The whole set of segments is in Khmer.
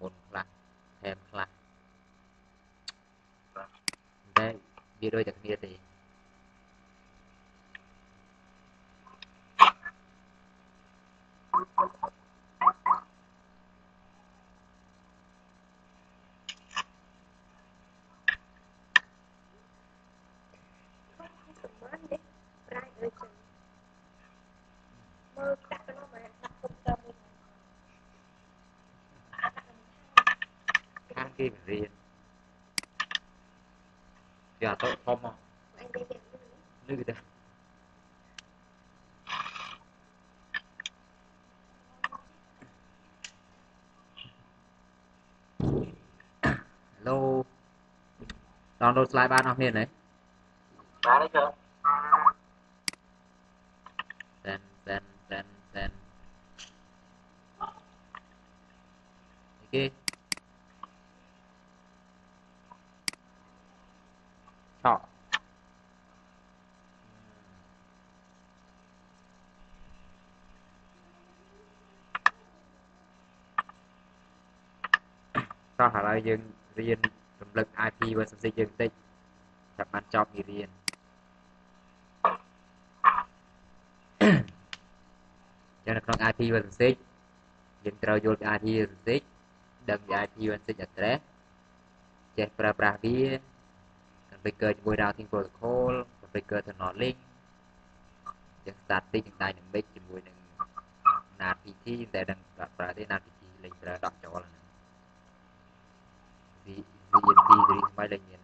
មុនខ្លះថែមខ្លះតែវាដូចតែគ្នាទេគេរៀនវាអត់ធំមកលឺទេ Hello download slide បានអស់គ្នាទេបានទេចុះ send send send send អូខេឆក់ចោះឥឡូវយើងរៀនរំលឹក ធ្វើសំសេចយើងបន្តិចចាប់បានចប់មេរៀនចឹងនៅក្នុង IP 16យើងត្រូវយល់ពី IP 16ដឹងពី IP 16 address ចេះប្រើប្រាស់វា configure ជាមួយ routing protocol configure ទៅ node link ចឹង static និង dynamic ជាមួយនឹង NAT PT តែដឹងប្រើទេ NAT PT លេងប្រើដកចូលហ្នឹង VMP 3 បាយលេងមាន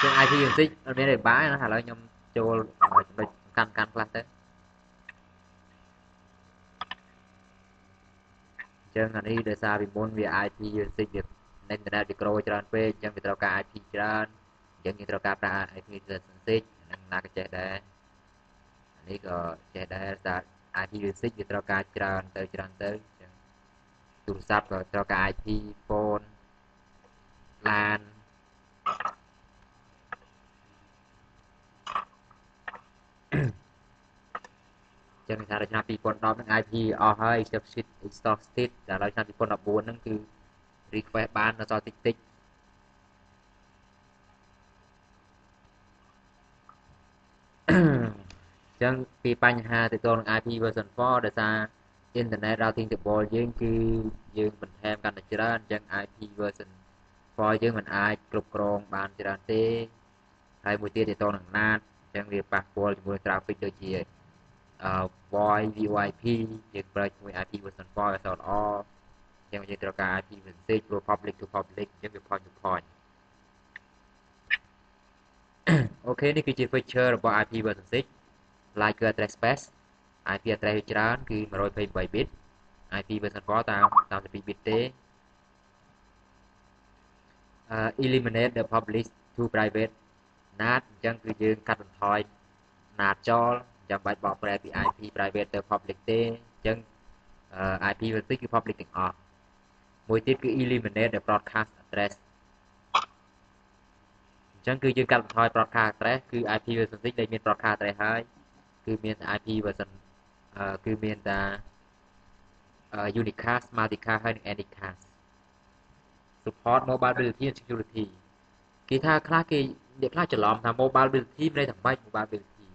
ជាង IP យើងតិចអត់មានទេបាយណាឥឡូវខ្ញុំចូលចំណុចកាន់កាន់ខ្លះទៅចឹងអានេះដោយសារពីមុនវា IP យើងតិចវា internet វាក្រូច្រើនពេកចឹងវាត្រូវការ IP ច្រើនចឹងយើងត្រូវការប្រើ IP តិចតិចនឹងណាក៏ចេះដែរនេះក៏ចេះដែរថា IP វាតិចវាត្រូវការច្រើនទៅច្រើនទៅ ទូរស័ព្ទក៏ត្រូវការ IP phone LAN ចឹងថាឆ្នាំ2010ហ្នឹង IP អស់ហើយ except sheet install state តែដល់ឆ្នាំ2014ហ្នឹងគឺ request បាននៅសល់តិចតិចចឹងពីបញ្ហាទៅទៅនឹង IP version 4ដោយសារ internet routing table យើងគឺយើងបន្ថែមកាន់តែច្រើនអញ្ចឹង IP version 4យើងមិនអាចគ្រប់គ្រងបានច្រើនទេហើយមួយទៀតទៅនឹង NAT អញ្ចឹងវាប៉ះពាល់ជាមួយ traffic ដូចជាអឺ VoIP VoIP យើងប្រើជាមួយ IP version 4ឲ្យសល្អអញ្ចឹងយើងត្រូវការ IP version 6ព្រោះ public to public អញ្ចឹងវា point to point អូខេនេះគឺជា feature របស់ IP version 6 like address space IP address វាច្រើនគឺ128 bit IP version 4តាម32 bit ទេ uh, eliminate the public to private NAT អញ្ចឹងគឺយើងកាត់បន្ថយ NAT ចោលចាំបាច់បកប្រែពី IP private ទៅ public ទេអញ្ចឹង IP version គឺ public ទាំងអស់មួយទៀតគឺ eliminate the broadcast address អញ្ចឹងគឺយើងកាត់បន្ថយ broadcast address គឺ IP version 6ដែលមាន broadcast address ហើយគឺមាន IP version គឺមានតា unicast multicast ហើយនិង anycast support mobility and security គេថាខ្លះគេអ្នកខ្លះច្រឡំថា mobility មានន័យថាម៉េច mobility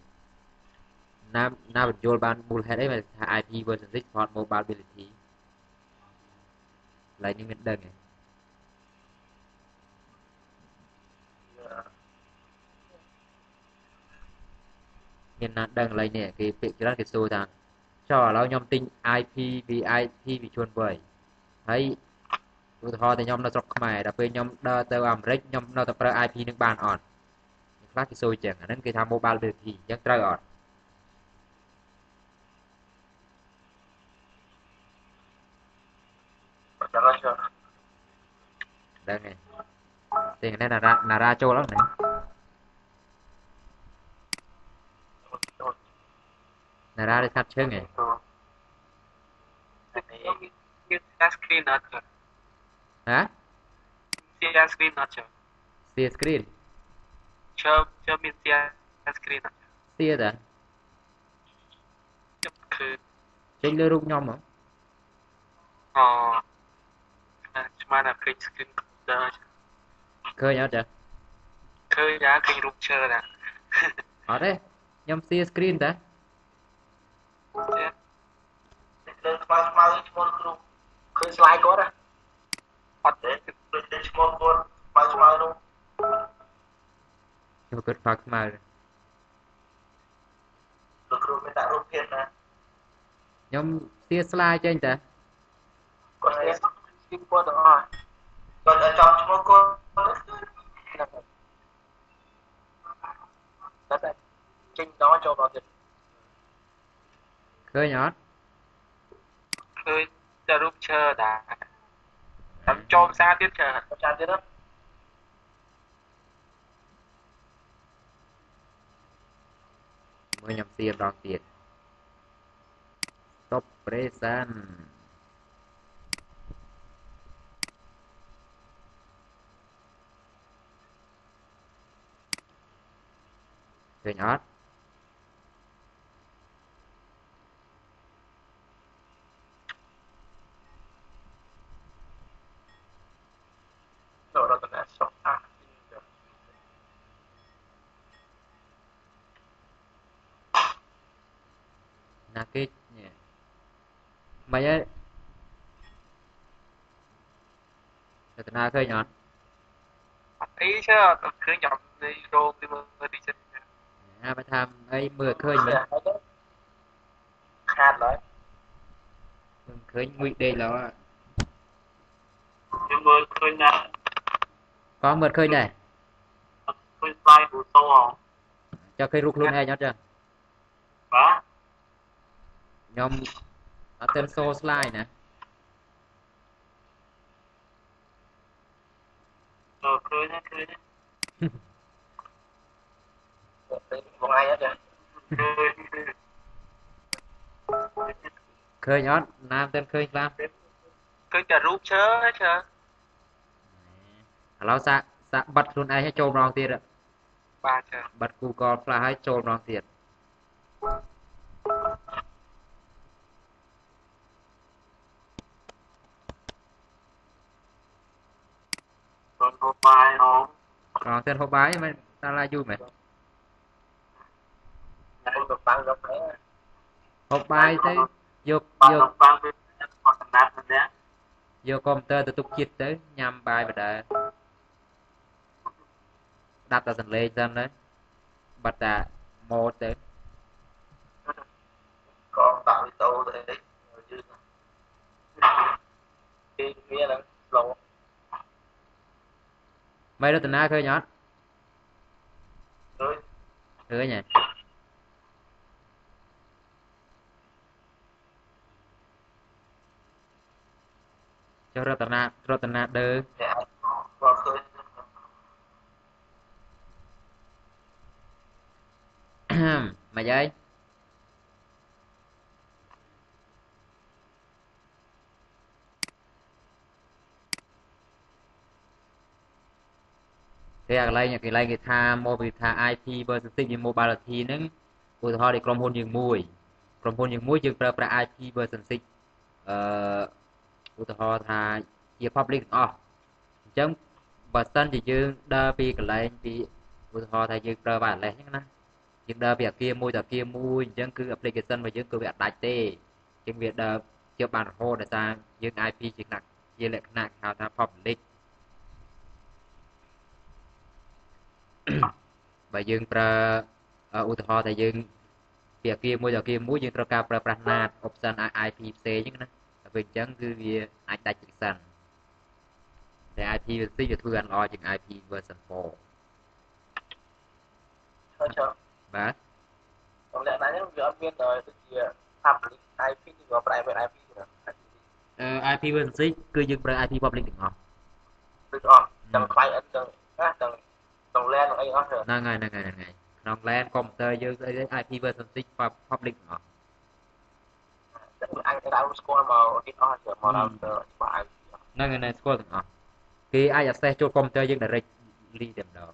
ណាណាបញ្យល់បានមូលហេតុអីថា IP version 6 support mobility ឡើយនេះមានដឹងទេមានណាដឹងឡើយនេះគេពាក្យច្រើនគេសួរថា ចុះឥឡូវខ្ញុំទិញ IP VIP ពីជួនវ័យហើយឧទាហរណ៍តែខ្ញុំនៅស្រុកខ្មែរដល់ពេលខ្ញុំដើរទៅអាមេរិកខ្ញុំនៅតែប្រើ IP នឹងបានអត់ខ្លះគេសួរចឹងអាហ្នឹងគេថា mobile ability អញ្ចឹងត្រូវអត់ចាំឡើយចុះដឹងទេទេណែណារ៉ាណារ៉ាចូលអត់ណា ណារ៉ាដូចខាត់ឈឹងហ៎ share screen អត់ចុះហ៎ share screen អត់ចុះ share screen ជើជើមាន share screen អត់ចុះ share តាជើគឺចេញលើរូបខ្ញុំហ្មងអូស្មានតែឃើញ screen computer ឃើញអត់ចាឃើញយ៉ាឃើញរូបឈើណាអត់ទេខ្ញុំ share screen តា លើស្មៅស្មៅឈ្មោះគ្រូឃើញ slide គាត់ណាអត់ទេដូចតែឈ្មោះគាត់ស្មៅស្មៅនោះខ្ញុំគិតផាក់ស្មៅលោកគ្រូមានដាក់រូបភាពណាខ្ញុំ share slide ចេញតាគាត់ស្គាល់ screen គាត់ទាំងអស់គាត់តែចំឈ្មោះគាត់តែតែចេញដល់ចូលដល់ទៀត ឃើញអត់ឃើញតែរូបឈើដែរតែចូលភាសាទៀតឈើចាទៀតណាមួយខ្ញុំ share ម្ដងទៀត stop present ឃើញអត់ ចូលដល់តំណែងសុខអាណាគេនេះមិនហើយរតនាឃើញអត់អត់អីឈើអត់ឃើញចាំនៃរោងទីមើលទីចិត្តអាបើថាអីមើលឃើញមើលខាតឡើយមិនឃើញមួយដេកឡើយខ្ញុំមើលឃើញណាក៏មើលឃើញដែរឃើញ slide រូបតោចុះឃើញរូបខ្លួនឯងអត់ចាបាទ ឥឡូវសាកសាកបិទខ្លួនឯងឲ្យចូលម្ដងទៀតបាទឈើបិទ Google Plus ឲ្យចូលម្ដងទៀត còn một bài nó ម្ដងទៀតហូបបាយមិនដល់ឡាយូរមែនអូនទៅបាំងដល់ហ្នឹងហូបបាយទៅយក bài យក nó vang bên một thằng nát rồi đấy យកកុំព្យូទ័រទៅទុកចិត្តទៅញ៉ាំបាយបដៅដា ប់តែសន្លេងសិនទៅបាត់តែម៉ូតទៅកងដាក់វីដេអូទៅអីយឺតពីមានហ្នឹង slow មិនរតនាឃើញអត់ rồi ឃើញហ៎ចុះរតនារតនាដើ để vào khơi មកយាយគេអាកន្លែងកន្លែងគេថាមកពីថា IP versus 6វា mobility ហ្នឹងឧទាហរណ៍ដូចក្រុមហ៊ុនយើងមួយក្រុមហ៊ុនយើងមួយយើងប្រើប្រាស់ IP version 6អឺឧទាហរណ៍ថាជា public ទាំងអស់អញ្ចឹងបើសិនជាយើងដើរពីកន្លែងពីឧទាហរណ៍ថាយើងប្រើ wireless ហ្នឹងណា យើងដើរពីអាគារមួយទៅអាគារមួយអញ្ចឹងគឺ application របស់យើងគឺវាអត់ដាច់ទេអញ្ចឹងវាដើរជាបានរហូតដោយសារយើង IP ជាលក្ខជាលក្ខណៈគេហៅថា public បើយើងប្រើអឺឧទាហរណ៍ថាយើងពីអាគារមួយទៅអាគារមួយយើងត្រូវការប្រើប្រាស់ NAT option IP ផ្សេងហ្នឹងណាតែពេលអញ្ចឹងគឺវាអាចដាច់ជាសិនតែ IP វាស៊ីវាធ្វើបានល្អជាង IP version 4 thôi chờ បាទ còn lẽ này nó vừa biết rồi tức là public IP thì có private IP rồi អឺ IP version 6គឺយើងប្រើ IP public ទាំងអស់ tức là chẳng client chẳng á chẳng chẳng lên chẳng ấy hết rồi ហ្នឹងហើយហ្នឹងហើយហ្នឹងហើយក្នុង LAN computer យើងស្អី IP version 6 public ទាំងអស់ anh cái đau score mà ít hết rồi mà đau Ừ. mà ai ហ្នឹងហើយហ្នឹងស្គាល់ទាំងអស់គេអាច access ចូល computer យើង directly តែម្ដង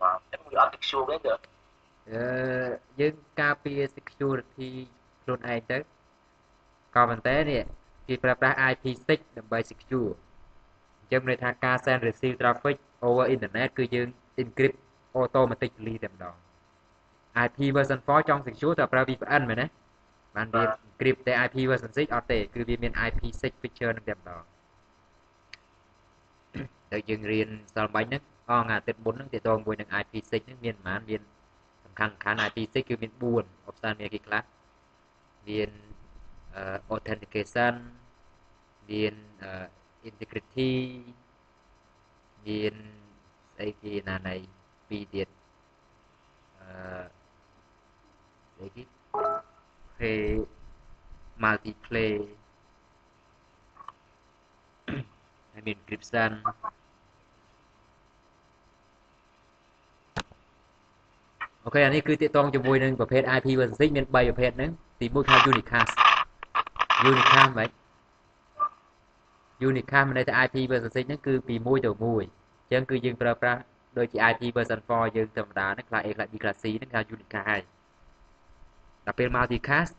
mà em vừa ăn texture đấy được អឺ យើងការពារ security ខ្លួនឯងទៅក៏ប៉ុន្តែនេះគេប្រើប្រាស់ IP6 ដើម្បី secure អញ្ចឹងន័យថាការ send receive traffic over internet គឺយើង encrypt automatically តែម្ដង IP version 4ចង់ secure តែប្រើ VPN មែនទេបានវា encrypt តែ IP version 6អត់ទេគឺវាមាន IP6 feature នឹងតែម្ដងដូចយើងរៀនសល់បាញ់ហ្នឹងអងអាទិត្យមុនហ្នឹងទាក់ទងមួយនឹង IP6 ហ្នឹងមានប្រហែលមានសំ ខាន់សំខាន់ IP6 គឺមាន4 option មានគេខ្លះមាន authentication មាន integrity មានស្អីគេណានៃពីរទៀតអឺស្អីគេ play multiplay ហើយមាន encryption អូខេអានេះគឺទាក់ទងជាមួយនឹងប្រភេទ IP56 មាន3ប្រភេទហ្នឹងទី1ហៅ unicast unicast ហ្មង unicast មានន័យថា IP56 ហ្នឹងគឺពី1ទៅ1អញ្ចឹងគឺយើងប្រើប្រាស់ដូចជា IP version 4យើងធម្មតាហ្នឹង class A class B class C ហ្នឹងគេហៅ unicast ហើយដល់ពេល multicast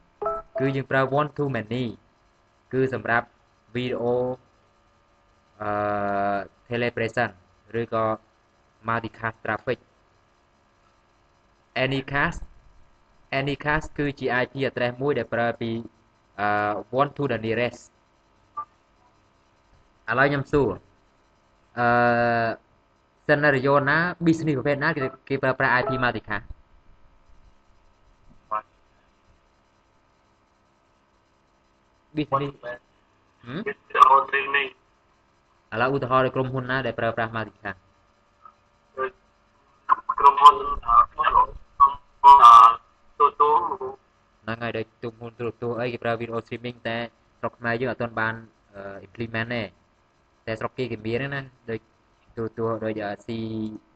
គឺយើងប្រើ one to many គឺសម្រាប់ video អឺ telepresence ឬក៏ multicast traffic anycast anycast គឺជា IP address មួយដែលប្រើពីអឺ1 to the nearest ឥឡូវខ្ញុំសួរអឺ scenario ណា business ប្រភេទណាគេគេប្រើប្រាស់ IP multicast ប៊ីសនីសហឹមទៅអូត្រីនេះឥឡូវឧទាហរណ៍ក្រុមហ៊ុនណាដែលប្រើប្រាស់ multicast ក្រុមហ៊ុនអឺក្រុមហ៊ុនទូទូ ហ្នឹងហើយដូចទុំហ៊ុនទូរទស្សន៍អីគេប្រើ video streaming តែស្រុកខ្មែរយើងអត់ទាន់បាន implement ទេតែស្រុកគេគេមានណាដូចទូរទស្សន៍ដូច C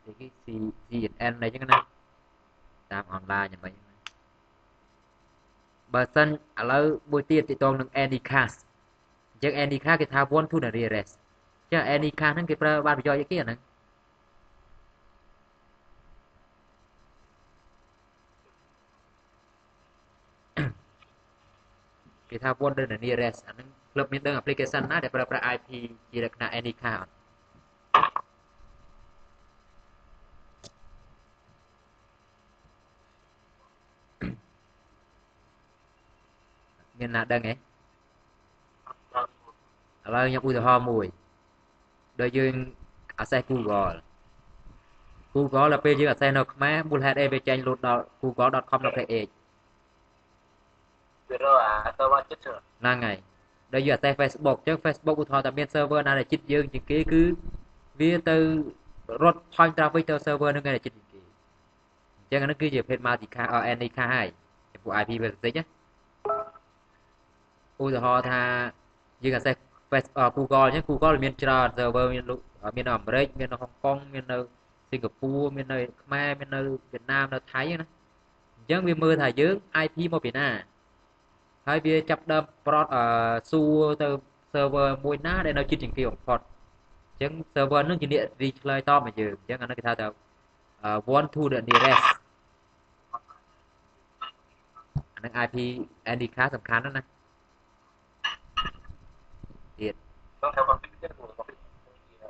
អីគេ C CNN អីចឹងណាតាមអនឡាញយ៉ាងម៉េចហ្នឹងបើសិនឥឡូវមួយទៀតទាក់ទងនឹង Anycast អញ្ចឹង Anycast គេថា one to the nearest អញ្ចឹង Anycast ហ្នឹងគេប្រើបានប្រយោជន៍អីគេអាហ្នឹង គេថា one to the nearest អាហ្នឹងក្លឹបមានដឹង application ណាដែលប្រើប្រាស់ IP ជាលក្ខណៈ Anycast អត់មានណាដឹងទេឥឡូវខ្ញុំឧទាហរណ៍មួយដូចយើង access Google Google ដល់ពេលយើង access នៅខ្មែរមូលហេតុអីវាចេញ load ដល់ google.com.ph វារកអា server ចិត្តច្រើនហ្នឹងហើយដល់យើង access Facebook អញ្ចឹង Facebook ឧទាហរណ៍ថាមាន server ណាដែលជិតយើងជាងគេគឺវាទៅរត់ point traffic ទៅ server ហ្នឹងឯងដែលជិតជាងគេអញ្ចឹងអាហ្នឹងគឺជាប្រភេទ multicast or anycast ហើយចំពោះ IP version ណាឧទាហរណ៍ថាយើង access Facebook Google អញ្ចឹង Google មានច្រើន server មានមាននៅអាមេរិកមាននៅហុងកុងមាននៅសិង្ហបុរីមាននៅខ្មែរមាននៅវៀតណាមនៅថៃណាអញ្ចឹងវាមើលថាយើង IP មកពីណា ហើយវាចាប់ដើមប្រត់សួរទៅ server មួយណាដែលនៅជិតជាងគេបំផុតអញ្ចឹង server នឹងជាអ្នករីឆ្លើយតបមកយើងអញ្ចឹងអានេះគេថាថា one to the nearest អានឹង IP indicator សំខាន់ណាស់ណាទៀត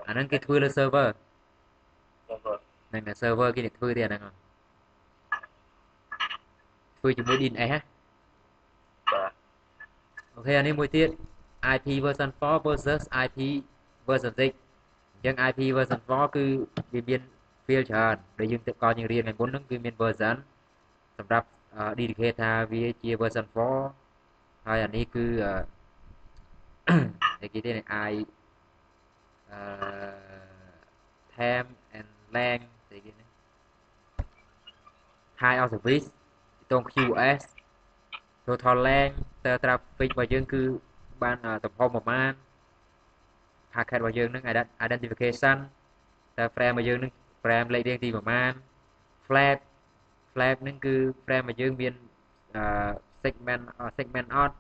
អានឹងគេធ្វើលើ server ហ្នឹង server គេធ្វើទៀតអាហ្នឹងធ្វើជាមួយ DNS ហ៎ អូខេអានេះមួយទៀត IP version 4 versus IP version 6អញ្ចឹង IP version 4គឺវាមាន field ច្រើនដែលយើងទៅកយើងរៀនថ្ងៃមុនហ្នឹងគឺមាន version សម្រាប់ dedicate ថាវាជា version 4ហើយអានេះគឺអឺអីគេទេ I អឺ time and length ស្អីគេនេះ high of service តង QoS total length តើ traffic របស់យើងគឺបានទំហំប្រមាណ packet របស់យើងនឹង identification តើ frame របស់យើងនឹង frame លេខរៀងទីប្រមាណ flag flag នឹងគឺ frame របស់យើងមានអឺ segment segment out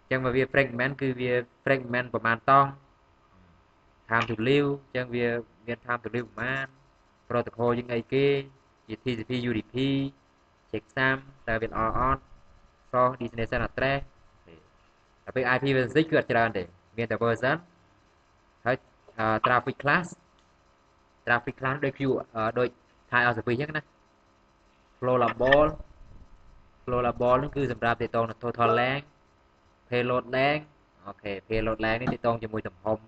អញ្ចឹងមកវា fragment គឺវា fragment ប្រមាណតង់ time to live អញ្ចឹងវាមាន time to live ប្រមាណ protocol យើងអីគេជា TCP UDP checksum តើវាល្អអត់ source destination address តែពេល IP version 6គឺអត់ច្រើនទេមានតែ version ហើយ traffic class traffic class ដូច Q ដូច Thai LCP អញ្ចឹងណា flowable flowable ហ្នឹងគឺសម្រាប់ទាក់ទងនឹង total length payload length អូខេ payload length នេះទាក់ទងជាមួយទំហំ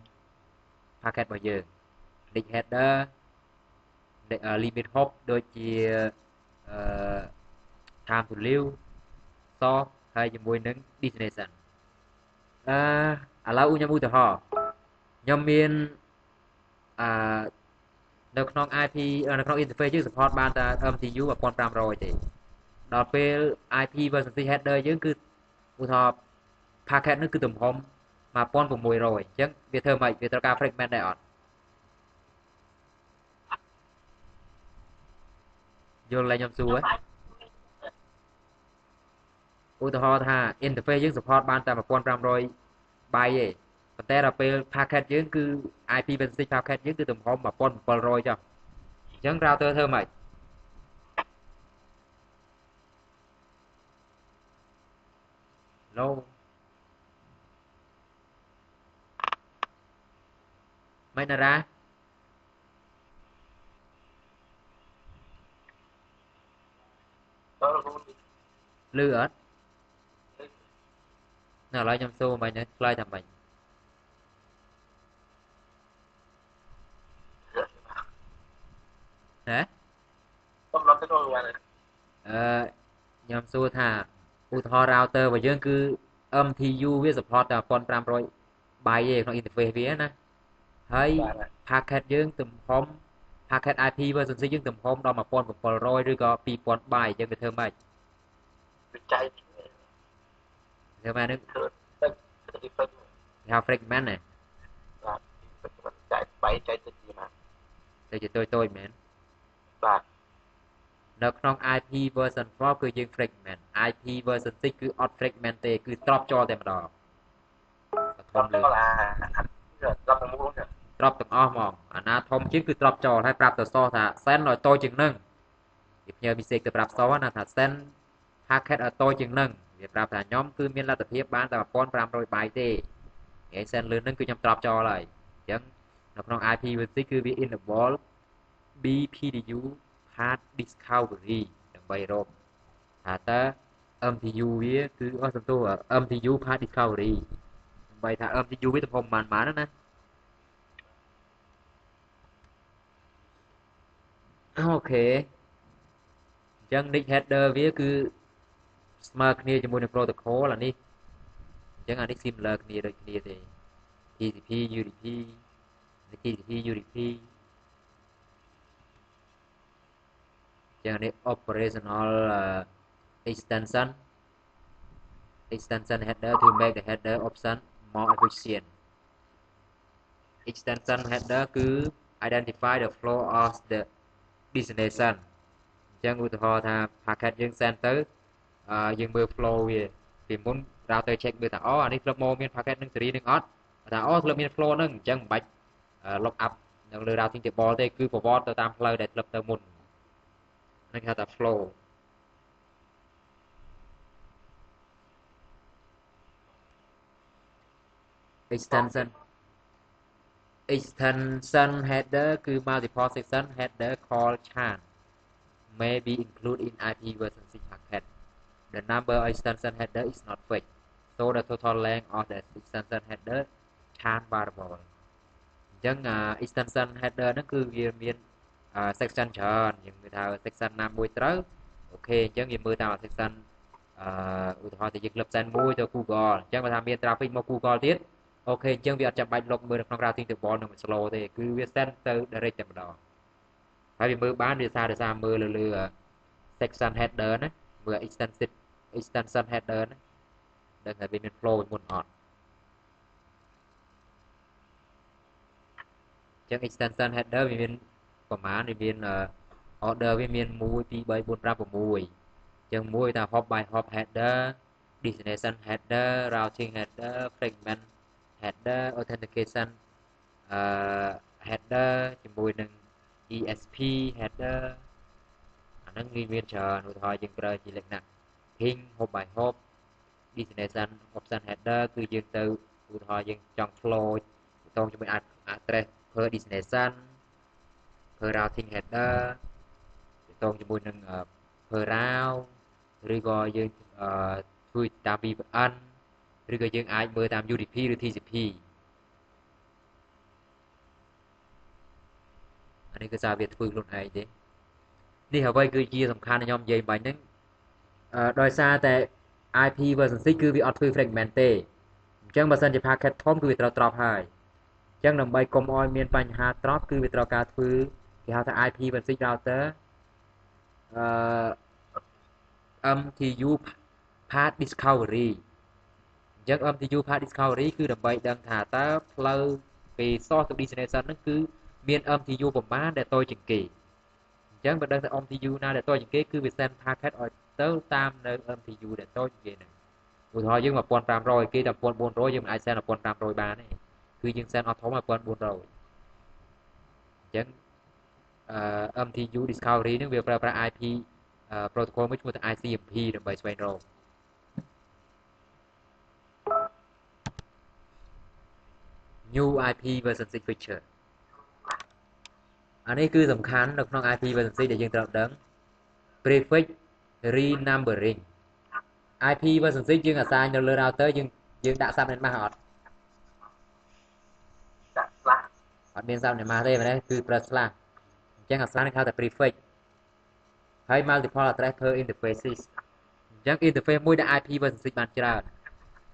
packet របស់យើង nick header limit hop ដូចជាអឺ time to live source ហើយជាមួយនឹង destination អឺឥឡូវខ្ញុំឧទាហរណ៍ខ្ញុំមានអឺនៅក្នុង IP នៅក្នុង interface យើង support បានតែ MTU 1500ទេដល់ពេល IP version 6 header យើងគឺឧទាហរណ៍ packet នោះគឺទំហំ1600អញ្ចឹងវាធ្វើម៉េចវាត្រូវការ fragment ដែរអត់យល់ឡើយខ្ញុំសួរ ឧទាហរណ៍ថា interface យើង support បានតែ1500 byte ទេប៉ុន្តែដល់ពេល packet យើងគឺ IP56 packet យើងគឺទំហំ1700ចុះអញ្ចឹង router ធ្វើម៉េច Hello មិនណារ៉ាលឺអត់ ណ៎ឥឡូវខ្ញុំសួរមិញឆ្លើយថាម៉េចហ៎ខ្ញុំឡប់ទៅចូលបានអឺខ្ញុំសួរថាឧទាហរណ៍ router របស់យើងគឺ MTU វា support តែ1500 byte ទេក្នុង interface វាណាហើយ packet យើងទំហំ packet IP version 6យើងទំហំដល់1700ឬក៏2000 byte យើងទៅធ្វើម៉េចវិច័យ ធ្វើម៉េចនឹងធ្វើហៅ fragment ណាបាទចែកបែកចែកទៅជាណាទៅជាតូចតូចមែនបាទនៅក្នុង IP version 4គឺយើង fragment IP version 6គឺអត់ fragment ទេ គឺត្រប់ចោលតែម្ដងធំលើត្រប់ទាំងមូលត្រប់ទាំងអស់ហ្មងអាណាធំជាងគឺត្រប់ចោលហើយប្រាប់ទៅសថា send ឲ្យតូចជាងនឹងវាផ្ញើ message ទៅប្រាប់សណាថា send packet ឲ្យតូចជាងនឹង វាប្រាប់ថាខ្ញុំគឺមានលទ្ធភាពបានតែ1500 byte ទេហើយ send លឿននឹងគឺខ្ញុំត្រប់ចោលហើយអញ្ចឹងនៅក្នុង IP6 គឺវា enable BPDU path discovery ដើម្បីរកថាតើ MTU វាគឺអស់សំទោស MTU path discovery ដើម្បីថា MTU វាទំហំប៉ុន្មានណាអូខេអញ្ចឹង nick header វាគឺ ស្មើគ្នាជាមួយនឹង protocol អានេះអញ្ចឹងអានេះ similar គ្នាដូចគ្នាទេ TCP UDP TCP UDP ចឹងនេះ operational uh, extension extension header to make the header option more efficient extension header គឺ identify the flow of the destination អញ្ចឹងឧទាហរណ៍ថា packet យើង send ទៅ យើងមើល flow វាពីមុន router check មើលថាអូអានេះធ្លាប់មកមាន packet នឹងសេរីនឹងអត់ថាអូធ្លាប់មាន flow នឹងអញ្ចឹងមិនបាច់ look up នៅលើ routing table ទេគឺប្រវត្តិទៅតាមផ្លូវដែលធ្លាប់ទៅមុននឹងហៅថា flow extension extension header គឺ multiple section header call chan may be included in IP version 6 packet the number of extension header is not fixed so the total length of the extension header chan variable អញ្ចឹង extension header ហ្នឹងគឺវាមាន section ច្រើនយើងមើលថា section ណាមួយត្រូវអូខេអញ្ចឹងយើងមើលតាម section អឺឧទាហរណ៍តែយើង clip send មួយទៅ Google អញ្ចឹងបើថាមាន traffic មក Google ទៀតអូខេអញ្ចឹងវាអត់ចាំបាច់លុកមើលនៅក្នុង routing table នឹង slow ទេគឺវា send ទៅ direct តែម្ដងហើយវាមើលបានវាសារដោយសារមើលលើលើ section header ណាមើល extensive extension header ណាដឹងថាវាមាន flow មុនអត់ចឹង extension header វាមានប្រមាណវាមាន order វាមាន1 2 3 4 5 6ចឹងមួយថា hop by hop header destination header routing header fragment header authentication អឺ header ជាមួយនឹង ESP header អាហ្នឹងវាមានច្រើនឧទាហរណ៍យើងប្រើជាលក្ខណៈ ping hop by hop destination option header គឺយើងទៅឧទាហរណ៍យើងចង់ flow តងជាមួយ address per destination per routing header តងជាមួយនឹង per route ឬក៏យើងធ្វើតាម VPN ឬក៏យើងអាចមើលតាម UDP ឬ TCP អានេះគឺសារវាធ្វើខ្លួនឯងទេនេះអ្វីគឺជាសំខាន់ខ្ញុំនិយាយបាញ់ហ្នឹងអឺ ដោយសារតែ IP version 6គឺវាអត់ធ្វើ fragment ទេអញ្ចឹងបើសិនជា packet ធំគឺវាត្រូវ drop ហើយអញ្ចឹងដើម្បីកុំឲ្យមានបញ្ហា drop គឺវាត្រូវការធ្វើគេហៅថា IP version 6 router អឺ MTU path discovery អញ្ចឹង MTU path discovery គឺដើម្បីដឹងថាតើផ្លូវពី source to destination ហ្នឹងគឺមាន MTU ប្រមាណដែលតូចជាងគេអញ្ចឹងបើដឹងថា MTU ណាដែលតូចជាងគេគឺវា send packet ឲ្យ ទៅតាមនៅ MTU ដែលតូចជាងគេហ្នឹងឧទាហរណ៍យើង1500គេតែ1400យើងមិនអាច send 1500បានទេគឺយើង send អត់ធំ1400អញ្ចឹងអឺ MTU discovery ហ្នឹងវាប្រើប្រាស់ IP protocol មួយឈ្មោះថា ICMP ដើម្បីស្វែងរក new IP version 6 feature អានេះគឺសំខាន់នៅក្នុង IP version 6ដែលយើងត្រូវដឹង prefix renumbering IP version 6យើងអាសាញនៅលើ router យើងយើងដាក់ subnet mask អត់ដាក់ slash អត់មាន subnet mask ទេមែនទេគឺប្រើ slash អញ្ចឹងអា slash នេះហៅថា prefix ហើយ multiple address per interfaces អញ្ចឹង interface មួយដែល IP version 6បានច្រើន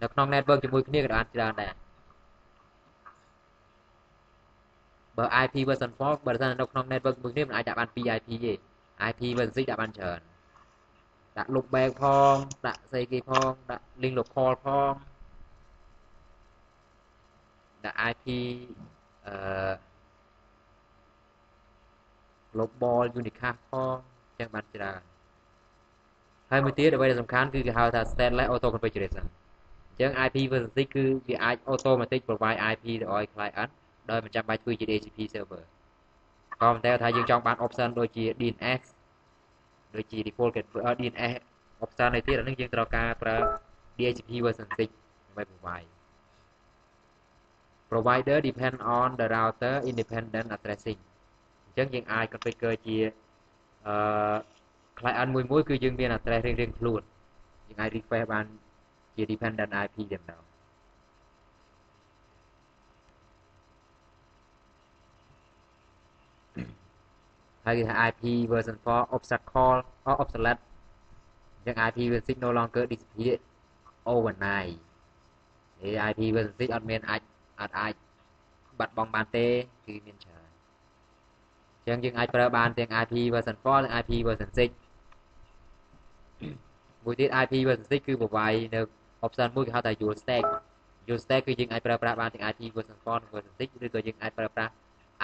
នៅក្នុង network ជាមួយគ្នាក៏បានច្រើនដែរបើ IP version 4បើថានៅក្នុង network មួយនេះមិនអាចដាក់បាន2 IP ទេ IP version 6ដាក់បានច្រើន ដាក់ loop back ផងដាក់ស្អីគេផងដាក់ link local ផងដាក់ IP អឺ global unicast ផងចឹងបានច្រើនហើយមួយទៀតអ្វីដែលសំខាន់គឺគេហៅថា stateless auto configuration អញ្ចឹង IP version 6គឺវាអាច automatic provide IP ទៅឲ្យ client ដោយមិនចាំបាច់ធ្វើជា DHCP server ក៏ប៉ុន្តែថាយើងចង់បាន option ដូចជា DNS ដូចជា default DNS option នេះទៀតអានេះយើងត្រូវការប្រើ DHCP version 6ដើម្បី provide provider depend on the router independent addressing អញ្ចឹងយើងអាច configure ជាអឺ client មួយមួយគឺយើងមាន address រៀងៗខ្លួនយើងអាច request បានជា dependent IP តែម្ដង ហើយគេថា IP version 4 obstacle or obsolete អញ្ចឹង IP version 6 no longer disappear overnight ហើយ IP version 6អត់មានអាចអត់អាចបាត់បង់បានទេគឺមានច្រើនអញ្ចឹងយើងអាចប្រើបានទាំង IP version 4និង IP version 6មួយទៀត IP version 6គឺ provide នៅ option មួយគេហៅថា dual stack dual stack គឺយើងអាចប្រើប្រាស់បានទាំង IP version 4និង version 6ឬក៏យើងអាចប្រើប្រាស់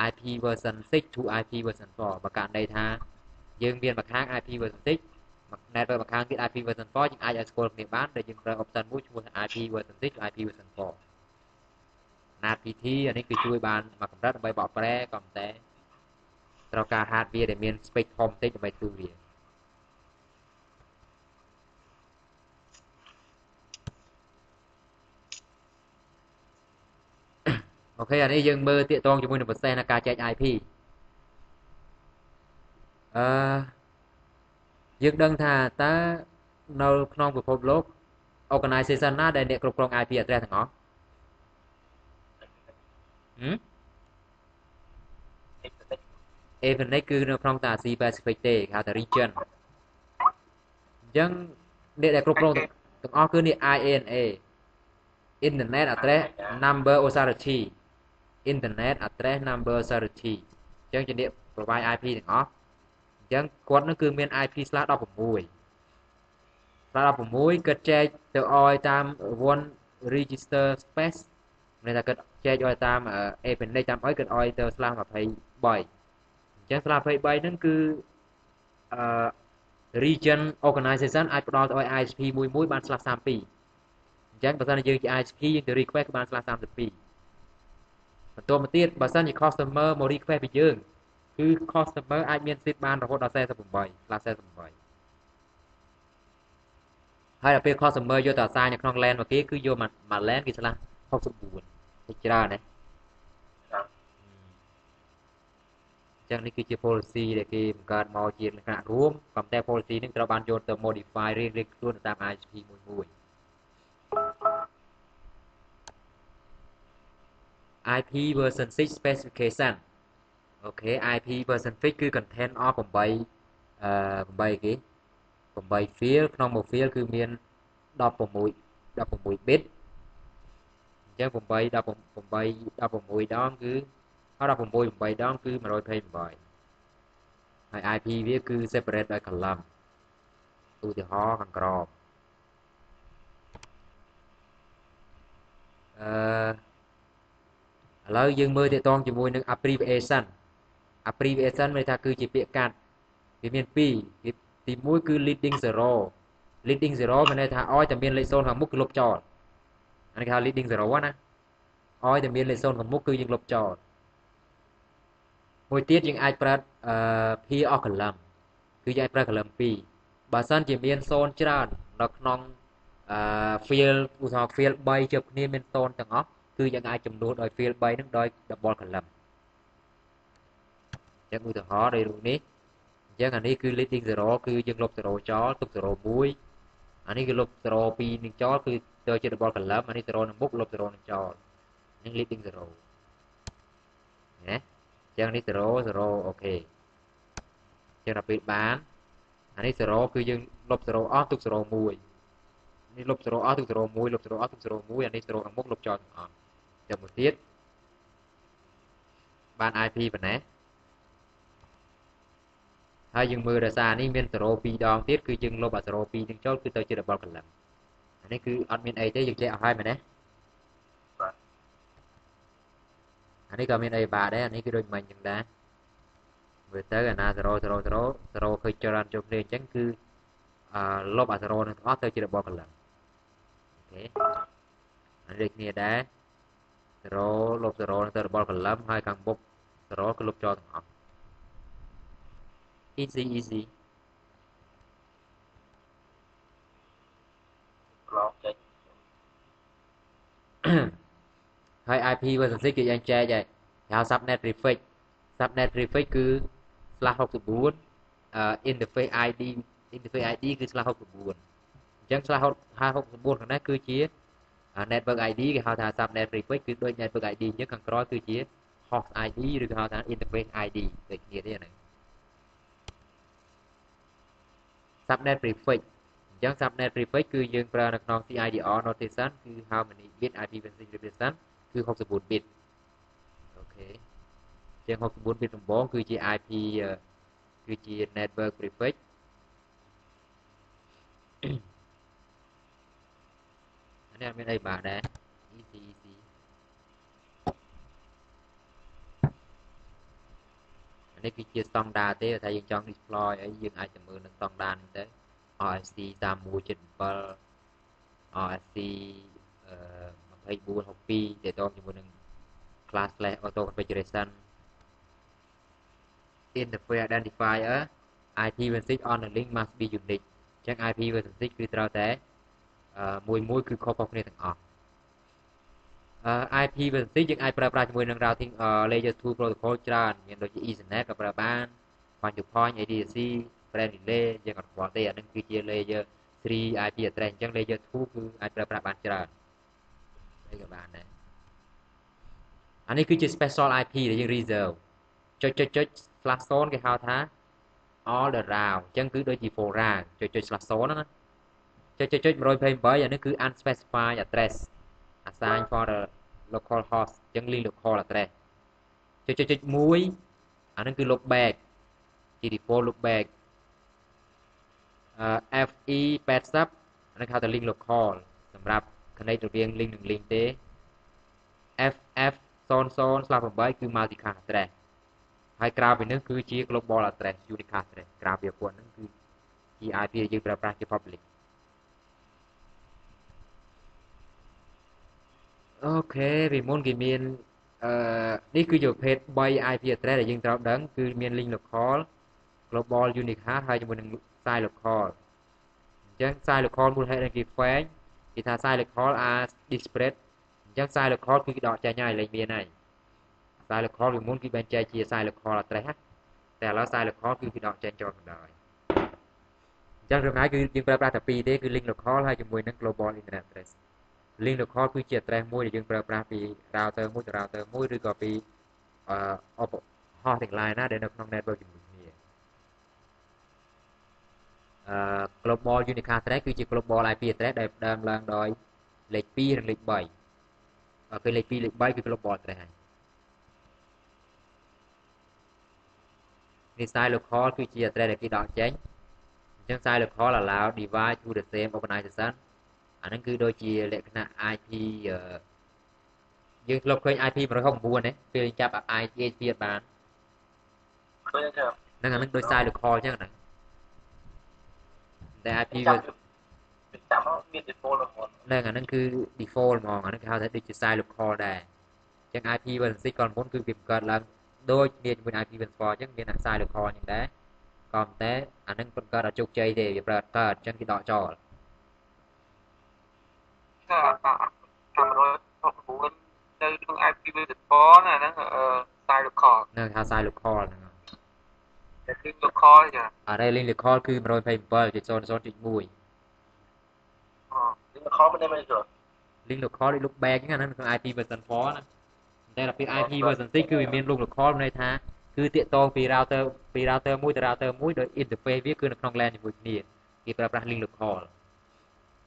IP version 6 to IP version 4បើករណីថាយើងមានម្ខាង IP version 6 network ម្ខាងទៀត IP version 4យើងអាចឲ្យស្គាល់គ្នាបានដែលយើងប្រើ option មួយឈ្មោះថា IP version 6 to IP version 4 NAT-PT អានេះគឺជួយបានមួយកម្រិតដើម្បីបកប្រែក៏ប៉ុន្តែត្រូវការ hardware ដែលមាន space ធំបន្តិចដើម្បីធ្វើវា អូខេអានេះយើងមើលតាកតងជាមួយនឹងប្រសេសនៃការចែក IP អឺយើងដឹងថាតើនៅក្នុងពិភពលោក organization ណាដែលអ្នកគ្រប់គ្រង IP address ទាំងអស់ហឹម Ethernet គឺនៅក្នុងតា Asia Pacific ទេគេហៅថា region អញ្ចឹងអ្នកដែលគ្រប់គ្រងទាំងអស់គឺនេះ IANA Internet Address Number Authority internet address number authority អញ្ចឹងជាអ្នក provide IP ទាំងអស់អញ្ចឹងគាត់នឹងគឺមាន IP /16 /16 គាត់ចែកទៅឲ្យតាម one register space មានថាគាត់ចែកឲ្យតាម appendix តាមឲ្យគាត់ឲ្យទៅ /23 អញ្ចឹង /23 ហ្នឹងគឺអឺ region organization អាចផ្ដល់ទៅឲ្យ ISP មួយមួយបាន /32 អញ្ចឹងបើសិនជាយើងជា ISP យើងទៅ request បាន /32 បន្ទាប់មកទៀតបើសិនជា customer មក request ពីយើងគឺ customer អាចមានសិទ្ធិបានរហូតដល់48 class 48ហើយដល់ពេល customer យកទៅអាសាយនៅក្នុង LAN របស់គេគឺយកមក LAN គេឆ្លាស់64ទៅច្រើនណាឹងនេះគឺជា policy ដែលគេបង្កើតមកជាលក្ខណៈរួមប៉ុន្តែ policy នេះត្រូវបានយកទៅ modify រៀងៗខ្លួនតាម ISP មួយមួយ IP version 6 specification អូខេ IP version 6គឺ content of 8អឺ8គេ8 field ក្នុងមួយ field គឺមាន16 16 bit អញ្ចឹង8 18 16ដងគឺអត់16 8ដងគឺ128ហើយ IP វាគឺ separate ដោយ column ឧទាហរណ៍ខាងក្រោមអឺ ឥឡូវយើងមើលទាក់ទងជាមួយនឹង abbreviation abbreviation មានន័យថាគឺជាពាក្យកាត់វាមាន2វាទី1គឺ leading 0 leading 0មានន័យថាឲ្យតែមានលេខ0ខាងមុខគឺលុបចោលអានេះគេហៅ leading 0ណាឲ្យតែមានលេខ0ខាងមុខគឺយើងលុបចោលមួយទៀតយើងអាចប្រើអឺ p of column គឺយើងអាចប្រើ column 2បើសិនជាមាន0ច្រើននៅក្នុងអឺ field ឧទាហរណ៍ field 3ជាប់គ្នាមាន0ទាំងអស់ គឺយើងអាចចំនួនដោយ field 3ហ្នឹងដោយ double column ចឹងឧទាហរណ៍ដោយរូបនេះអញ្ចឹងអានេះគឺ leading 0គឺយើងលុប0ចោលទុក0 1អានេះគឺលុប0 2នឹងចោលគឺទៅជា double column អានេះ0នៅមុខលុប0នឹងចោលនឹង leading 0ណាអញ្ចឹងនេះ0 0អូខេអញ្ចឹងដល់ពេលបានអានេះ0គឺយើងលុប0អស់ទុក0 1នេះលុប0អស់ទុក0 1លុប0អស់ទុក0 1អានេះ0ខាងមុខលុបចោលទាំងអស់ ចាំមួយទៀតបាន IP ប៉ុណ្ណេះហើយយើងមើលរសារនេះមាន0 2ដងទៀតគឺយើងលុបអា0 2នឹងចូលគឺទៅជា double column អានេះគឺអត់មានអីទេយើងចេះអស់ហើយមែនទេអានេះក៏មានអីបាទដែរអានេះគឺដូចមិញចឹងដែរមើលទៅអាណា0 0 0 0ឃើញច្រើនចូលគ្នាអញ្ចឹងគឺអឺលុបអា0នឹងទាំងអស់ទៅជា double column អូខេអានេះដូចគ្នាដែរ 0លុប0នឹងទៅ double column ហើយខាងមុខ0គឺលុបចោលទាំងអស់ easy easy ឡងចេញហើយ IP version 6គឺយើងចែកហើយហៅ subnet prefix subnet prefix គឺ /64 អឺ interface ID interface ID គឺ /64 អញ្ចឹង /64 ខាងនេះគឺជា network ID គេហៅថា subnet prefix គឺដូច network ID អញ្ចឹងខាងក្រោយគឺជា host ID ឬក៏ហៅថា interface ID ដូចគ្នាទេហ្នឹង subnet prefix អញ្ចឹង subnet prefix គឺយើងប្រើនៅក្នុង CIDR notation គឺ how many bit IPv6 represent គឺ64 bit អូខេជាង64 bit ដំបូងគឺជា IP គឺជា network prefix អានេះអត់មានអីបាក់ដែរ easy easy អានេះគឺជា standard ទេថាយើងចង់ deploy អីយើងអាចទៅមើលនៅ standard នេះទៅ RSC 3177 RSC អឺ24 62ដែលតជាមួយនឹង class slash auto configuration interface identifier IPv6 on the link must be unique អញ្ចឹង IPv6 គឺត្រូវតែ មួយមួយគឺខុសៗគ្នាទាំងអស់អឺ IPv6 យើងអាចប្រើប្រាស់ជាមួយនឹង routing layer 2 protocol ច្រើនមានដូចជា Ethernet ក៏ប្រើបាន point to point ADC brand relay យើងអត់ខ្វល់ទេអានឹងគឺជា layer 3 IP address អញ្ចឹង layer 2គឺអាចប្រើប្រាស់បានច្រើនអីក៏បានដែរអានេះគឺជា special IP ដែលយើង reserve ចុចចុចចុច slash zone គេហៅថា all the round អញ្ចឹងគឺដូចជា for round ចុចចុច slash zone ណា ចុចចុចចុច128អានេះគឺ unspecified address assign for the local host អញ្ចឹង link local address ចុចចុចចុច1អានេះគឺ loop back ជា default loop back អឺ FE 80អានេះហៅថា link local សម្រាប់ connect រវាង link និង link ទេ FF 00/8គឺ multicast address ហើយក្រៅពីនេះគឺជា global address unicast address ក្រៅពីពួកហ្នឹងគឺ IP ដែលយើងប្រើប្រាស់ជា public អូខេពីមុនគេមានអឺនេះគឺជាប្រភេទ3 IP address ដែលយើងត្រូវដឹង គឺមាន link local global unicast ហើយជាមួយនឹង site local អញ្ចឹង cyclical មូលហេតុដែលគេខ្វែងគេថា cyclical are disparate អញ្ចឹង cyclical គឺគេដកចេញហើយលេខមានហើយ cyclical ពីមុនគឺបែងចែកជា cyclical address ណាតែឥឡូវ cyclical គឺគេដកចេញចូលបណ្ដោយអញ្ចឹងរឿងហើយគឺយើងប្រើប្រាស់តែពីរទេគឺ link local ហើយជាមួយនឹង global internet address link local គឺជា address មួយដែលយើងប្រើប្រាស់ពី router មួយទៅ router មួយឬក៏ពីអឺហោះទាំង line ណាដែលនៅក្នុង network ជាមួយគ្នាអឺ global unicast address គឺជា global IP address ដែលផ្ដើមឡើងដោយលេខ2និងលេខ3អឺគឺលេខ2លេខ3គឺ global address ហើយនេះ site local គឺជា address ដែលគេដកចេញអញ្ចឹង site local allow device to the same organization អាហ្នឹងគឺដូចជាលក្ខណៈ IP យើងធ្លាប់ឃើញ IP 169ទេពេលចាប់ IP ទៀតបានឃើញទេហ្នឹងអាហ្នឹងដោយសារលខអញ្ចឹងហ្នឹងតែ IP វាចាំមាន default របស់ហ្នឹងអាហ្នឹងគឺ default ហ្មងអាហ្នឹងគេហៅថាដូចជាខ្សែ local ដែរអញ្ចឹង IP 16កន្លមុនគឺវាបង្កើតឡើងដូចមានជាមួយ IP 24អញ្ចឹងមានខ្សែ local អញ្ចឹងដែរក៏ប៉ុន្តែអាហ្នឹងបង្កើតអត់ជោគជ័យទេវាប្រើកើតអញ្ចឹងគេដកចោល តែកាមេរ៉ា69នៅក្នុង IP វាទៅប៉ុនអាហ្នឹងអឺ style local ហ្នឹងគេហៅ site local ហ្នឹងតែគឺ local ចាអរេ link local គឺ127.0.1អូនេះខលមិនមែនទេ link local ដូច look back ហ្នឹងអាហ្នឹងក្នុង IP version 4ណាតែដល់ពេល IP version 6គឺវាមាន look local ន័យថាគឺតាកតងពី router ពី router មួយទៅ router មួយដោយ interface វាគឺនៅក្នុង LAN ជាមួយគ្នាគេប្រើប្រាស់ link local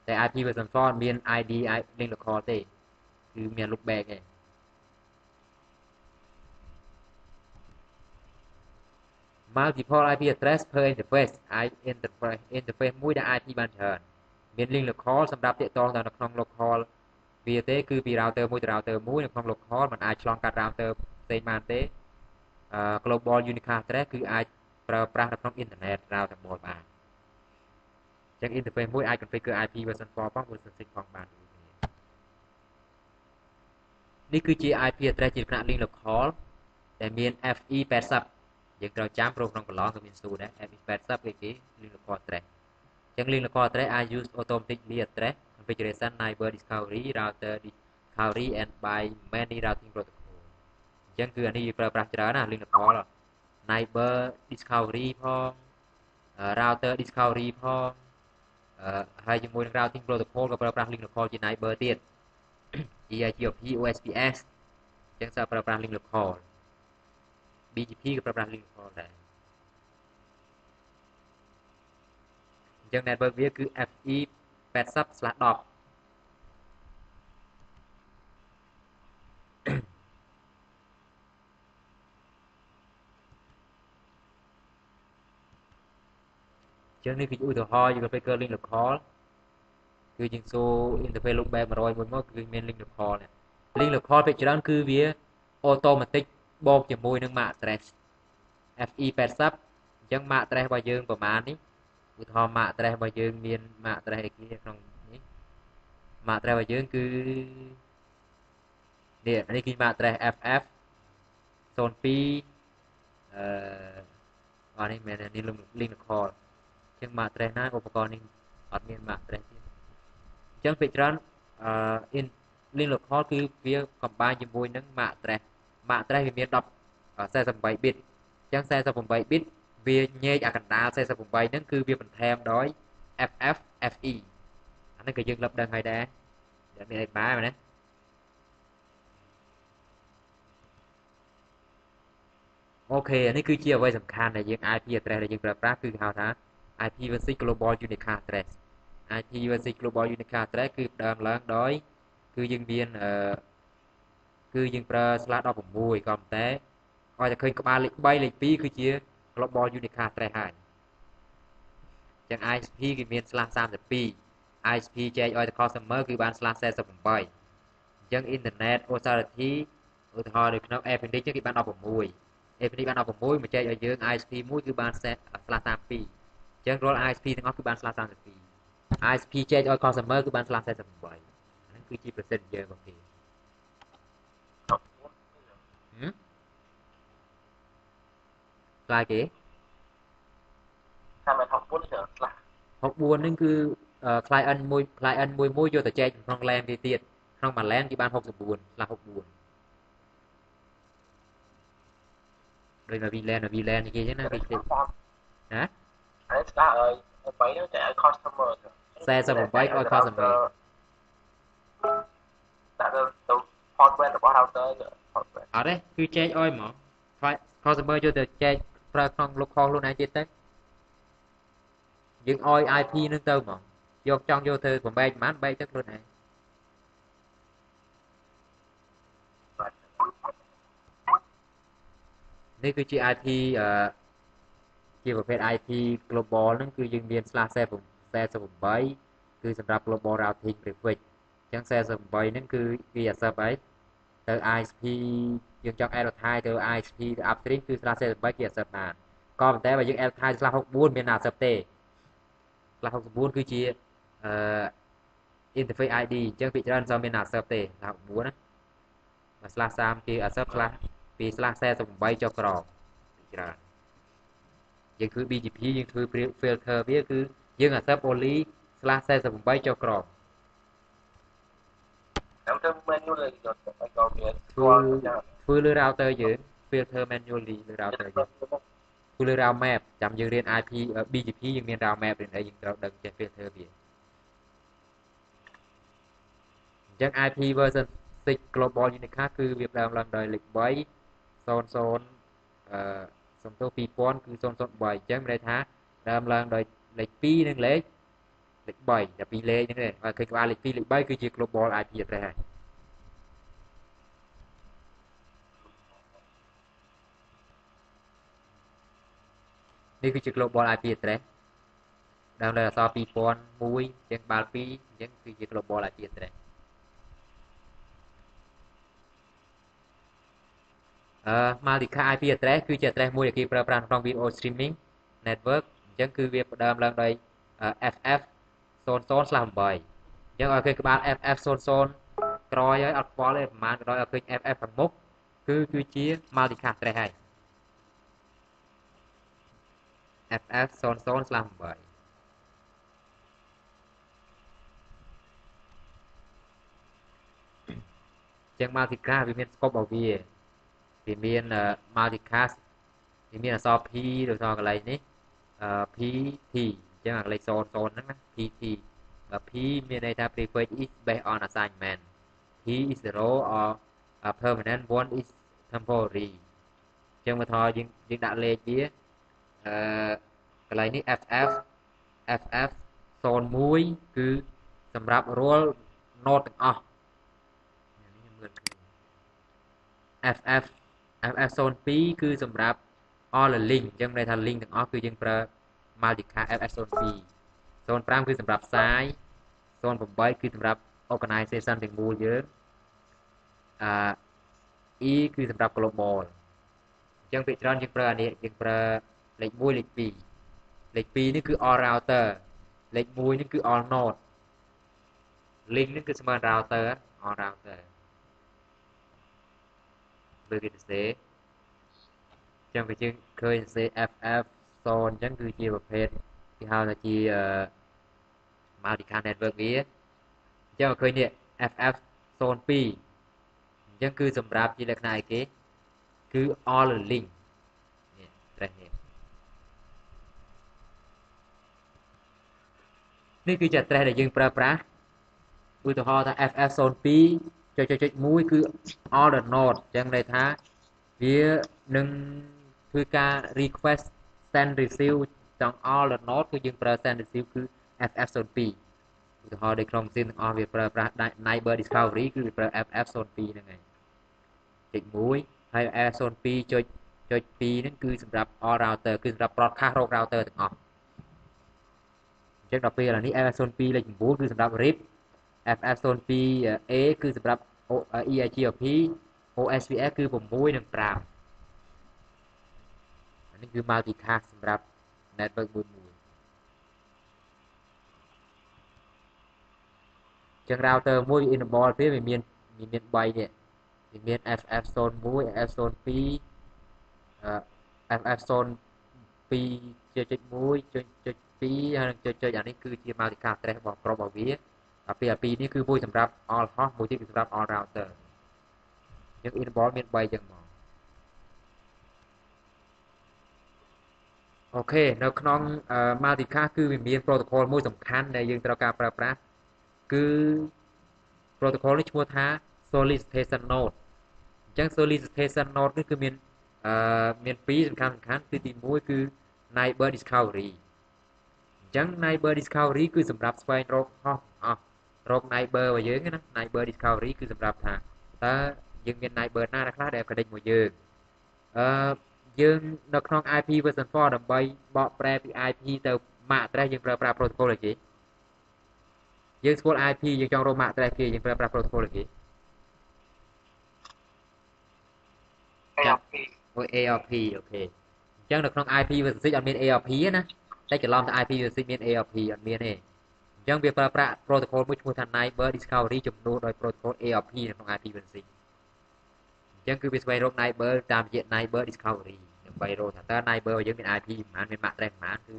តែ IP version 4អត់មាន ID link local ទេគឺមាន look back ឯង multiple IP address per interface I interface interface មួយដែល IP បានច្រើនមាន link local សម្រាប់តាកតងទៅនៅក្នុង local វាទេគឺពី router មួយទៅ router មួយនៅក្នុង local มันអាចឆ្លងកាត់ router ផ្សេងបានទេអឺ global unicast address គឺអាចប្រើប្រាស់នៅក្នុង internet router មួយបានអញ្ចឹង interface មួយអាច configure IP version 4ផង version 6ផងបានដូចគ្នានេះគឺជា IP address ជាលក្ខណៈ link local ដែលមាន FE80 យើងត្រូវចាំព្រោះក្នុងប្រឡងក៏មានសួរដែរ FE80 គឺគេ link local address អញ្ចឹង link local address are used automatically address configuration neighbor discovery router discovery and by many routing protocol អញ្ចឹងគឺអានេះវាប្រើប្រាស់ច្រើនណា link local neighbor discovery ផង router discovery ផង ហើយជាមួយនឹង routing protocol ក៏ប្រើប្រាស់ link local ជា neighbor ទៀត EIGRP OSPF អញ្ចឹងសារប្រើប្រាស់ link local BGP ក៏ប្រើប្រាស់ link local ដែរអញ្ចឹង network វាគឺ FE 80/10 ចឹងនេះគឺឧទាហរណ៍យើងទៅ link local គឺយើងសូ interface loopback 100មួយមកគឺមាន link local នេះ link local ភាគច្រើនគឺវា automatic បូកជាមួយនឹង MAC address FE80 អញ្ចឹង MAC address របស់យើងប្រហែលនេះឧទាហរណ៍ MAC address របស់យើងមាន MAC address នេះក្នុងនេះ MAC address របស់យើងគឺនេះនេះគឺ MAC address FF 02អឺអានេះមែននេះ link local អញ្ចឹង MAC address ណាឧបករណ៍នេះអត់មាន MAC address ទៀតអញ្ចឹងពេលច្រើនអឺ link local គឺវា combine ជាមួយនឹង MAC address MAC address វាមាន10 48 bit អញ្ចឹង48 bit វាញែកអាកណ្ដាល48ហ្នឹងគឺវាបន្ថែមដោយ FF FE អានេះក៏យើងលឹបដឹងហើយដែរដែលមានអីបែបណាអូខេអានេះគឺជាអ្វីសំខាន់ដែលយើង IP address ដែលយើងប្រើប្រាស់គឺគេហៅថា IPv6 Global Unicast Address IPv6 Global Unicast Address គឺផ្ដើមឡើងដោយ គឺយើងមានអឺគឺយើងប្រើ slash 16ក៏ប៉ុន្តែឲ្យតែឃើញក្បាលលេខ3លេខ2គឺជា global unicast address ហើយអញ្ចឹង ISP គឺមាន slash 32 ISP ចែកឲ្យទៅ customer គឺបាន slash 48អញ្ចឹង internet authority ឧទាហរណ៍នៅក្នុង appendix គេបាន16 appendix បាន16មកចែកឲ្យយើង ISP មួយគឺបាន slash 32អញ្ចឹងរាល់ ISP ទាំងអស់គឺបាន slash 32 ISP ចែកឲ្យ customer គឺបាន slash 48ហ្នឹងគឺជាប្រសិទ្ធយើងរបស់គេខ្លាយគេថាមិន64ទេខ្លះ64ហ្នឹងគឺ client មួយ client មួយមួយយកទៅចែកក្នុង LAN គេទៀតក្នុងមួយ LAN គេបាន64ខ្លះ64ដូចនៅ VLAN នៅ VLAN គេអញ្ចឹងណាគេទេណា ហើយស្ដាប់ឲ្យ8ហ្នឹងចែកឲ្យ customer 48ឲ្យ customer ដាក់ទៅទៅ hardware របស់ router អត់ទេគឺចែកឲ្យហ្មង customer យកទៅចែកប្រើក្នុង local ខ្លួនឯងទៀតទៅយើងឲ្យ IP នឹងទៅហ្មងយកចង់យកទៅបំបែកប៉ុន្មានបែកទៅខ្លួនឯងនេះគឺជា IP អឺ ជាប្រភេទ IP global ហ្នឹងគឺយើងមាន /48 គឺសម្រាប់ global routing privilege អញ្ចឹង48ហ្នឹងគឺវា accept អីទៅ ISP យើងចង់ advertise ទៅ ISP ទៅ upstream គឺ /48 គេ accept បានក៏ប៉ុន្តែបើយើង advertise /64 មាន accept ទេ /64 គឺជាអឺ interface ID អញ្ចឹងពីច្រើនសមមាន accept ទេ /64 ណាបើ /3 គេ accept ពី /48 ចុះក្រោមពីច្រើន យើងធ្វើ BGP យើងធ្វើ filter វាគឺយើង accept only /48 ចុះក្រោមខ្ញុំធ្វើ manually យកទៅឲ្យក៏វាធ្វើធ្វើលើ router យើង filter manually លើ router យើងធ្វើលើ route map ចាំយើងរៀន IP BGP យើងមាន route map រៀនអីយើងត្រូវដឹងចេះ filter វាអញ្ចឹង IP version 6 global unicast គឺវាផ្ដើមឡើងដោយលេខ3 00អឺ សំទោស2000គឺ003អញ្ចឹងមានន័យថាដើមឡើងដោយលេខ2និងលេខលេខ3តែពីរលេខហ្នឹងទេបើឃើញក្បាលលេខ2លេខ3គឺជា global IP address ហើយនេះគឺជា global IP address ដើមលើអក្សរ2001ជាងក្បាល2អញ្ចឹងគឺជា global IP address អឺ multi-cast IP address គឺជា address មួយដែលគេប្រើប្រាស់ក្នុង video streaming network អញ្ចឹងគឺវាផ្ដើមឡើងដោយ FF 00/8អញ្ចឹងឲ្យឃើញក្បាល FF 00ក្រោយហើយអត់ខ្វល់ទេប្រហែលក៏ដោយឲ្យឃើញ FF ខាងមុខគឺគឺជា multicast trace ហើយ FF 00/8ចឹង multicast វាមាន scope របស់វា វាមាន multicast វាមានអក្សរ P ដូចអក្សរកន្លែងនេះ PT ចឹងអាកលេខ00ហ្នឹងណា PT បើ P មានន័យថា preferred is based on assignment P is 0 or a permanent one is temporary ចឹងមកថយយើងយើងដាក់លេខវាអឺកន្លែងនេះ FF FF 01គឺសម្រាប់រាល់ node ទាំងអស់នេះខ្ញុំមើលឃើញ FF FF 02 គឺសម្រាប់ all the link អញ្ចឹងន័យថា link ទាំងអស់គឺយើងប្រើ multicast FF02 05គឺសម្រាប់ផ្សាយ08គឺសម្រាប់ organization ទាំងមូលយើងអឺ E គឺសម្រាប់ global អញ្ចឹងពេលច្រើនយើងប្រើអានេះយើងប្រើលេខ1លេខ2លេខ2នេះគឺ all router លេខ1នេះគឺ all node link នេះគឺស្មើ router all router លើគេសរសេរចឹងវាយើងឃើញសរសេរ FF 0អញ្ចឹងគឺជាប្រភេទគេហៅថាជា multicast network វាអញ្ចឹងឃើញនេះ FF 02អញ្ចឹងគឺសម្រាប់ជាលក្ខណៈអីគេគឺ all link នេះត្រេះនេះនេះគឺជា address ដែលយើងប្រើប្រាស់ឧទាហរណ៍ថា FF02 ចុចចុច1គឺ all the node អញ្ចឹងន័យថាវានឹងធ្វើការ request send receive ចង់ all the node គឺយើងប្រើ send receive គឺ FF02 ឧទាហរណ៍ដូចក្នុងម៉ាស៊ីនទាំងអស់វាប្រើប្រាស់ Neighbor Discovery គឺវាប្រើ FF02 ហ្នឹងឯងចុច1ហើយ FF02 ចុចចុច2ហ្នឹងគឺសម្រាប់ all router គឺសម្រាប់ broadcast រក router ទាំងអស់អញ្ចឹងដល់ពេលឥឡូវនេះ FF02 លេខ9គឺសម្រាប់ RIP FF02A គឺសម្រាប់ EIGRP OSPF គឺ6និង5នេះគឺ multicast សម្រាប់ network មួយមួយចឹង router មួយ enable វាវាមានវាមាន3នេះវាមាន FF01 FF02 FF02.1.1 2ហើយនឹងចុចចុចអានេះគឺជា multicast address របស់ក្រុមរបស់វា អាពីអាពីរនេះគឺមួយសម្រាប់ all host មួយទៀតគឺសម្រាប់ all router យើង involve មាន3ចឹងមកអូខេនៅក្នុង multicast គឺវាមាន protocol មួយសំខាន់ដែលយើងត្រូវការប្រើប្រាស់គឺ protocol នេះឈ្មោះថា solicitation node អញ្ចឹង solicitation node នេះគឺមានអឺមានពីរសំខាន់សំខាន់គឺទី1គឺ neighbor discovery អញ្ចឹង neighbor discovery គឺសម្រាប់ស្វែងរកហោះអស់ រក neighbor របស់យើងណា neighbor discovery គឺសម្រាប់ថាតើយើងមាន neighbor ណាខ្លះដែល connect មួយយើងអឺយើងនៅក្នុង IP version 4ដើម្បីបកប្រែពី IP ទៅ MAC address យើងប្រើប្រាស់ protocol អីគេយើងស្គាល់ IP យើងចង់រក MAC address គេយើងប្រើប្រាស់ protocol អីគេ ARP អូ ARP អូខេអញ្ចឹងនៅក្នុង IP version 6អត់មាន ARP ទេណាតែច្រឡំតែ IP version 6មាន ARP អត់មានទេ អញ្ចឹងវាប្រើប្រាស់ protocol មួយឈ្មោះថា Neighbor Discovery ជំនួសដោយ protocol ARP នៅក្នុង IP version 6អញ្ចឹងគឺវាស្វែងរក Neighbor តាមរយៈ Neighbor Discovery ដើម្បីរកថាតើ Neighbor របស់យើងមាន IP ប៉ុន្មានមាន MAC address ប៉ុន្មានគឺ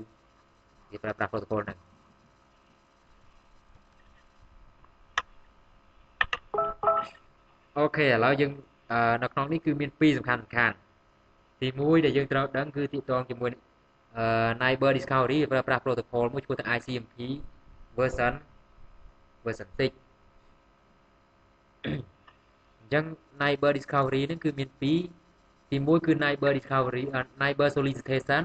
វាប្រើប្រាស់ protocol ហ្នឹងអូខេឥឡូវយើងអឺនៅក្នុងនេះគឺមានពីរសំខាន់សំខាន់ទី1ដែលយើងត្រូវដឹងគឺទាក់ទងជាមួយអឺ Neighbor Discovery ប្រើប្រាស់ protocol មួយឈ្មោះថា ICMP version version 6អញ្ចឹង Neighbor Discovery ហ្នឹងគឺមានពីរទី1គឺ Neighbor Discovery Neighbor Solicitation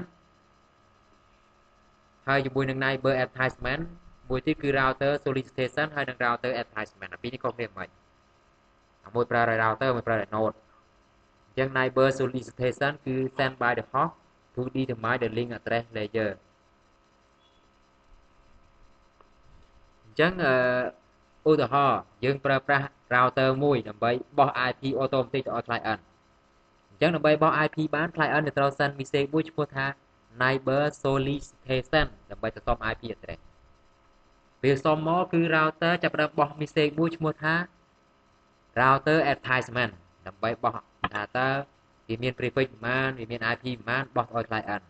ហើយជាមួយនឹង Neighbor Advertisement មួយទៀតគឺ Router Solicitation ហើយនិង Router Advertisement អាពីរនេះខុសគ្នាមិនមួយប្រើដោយ router មួយប្រើដោយ node អញ្ចឹង neighbor solicitation គឺ send by the host to determine the link address layer អញ្ចឹងអឺឧទាហរណ៍យើងប្រើប្រាស់ router មួយដើម្បីបោះ IP automatic ទៅឲ្យ client អញ្ចឹងដើម្បីបោះ IP បាន client នឹងត្រូវ send message មួយឈ្មោះថា neighbor solicitation ដើម្បីទៅសុំ IP address ពេលសុំមកគឺ router ចាប់ផ្ដើមបោះ message មួយឈ្មោះថា router advertisement ដើម្បីបោះថាតើវាមាន prefix ប៉ុន្មានវាមាន IP ប៉ុន្មានបោះឲ្យ client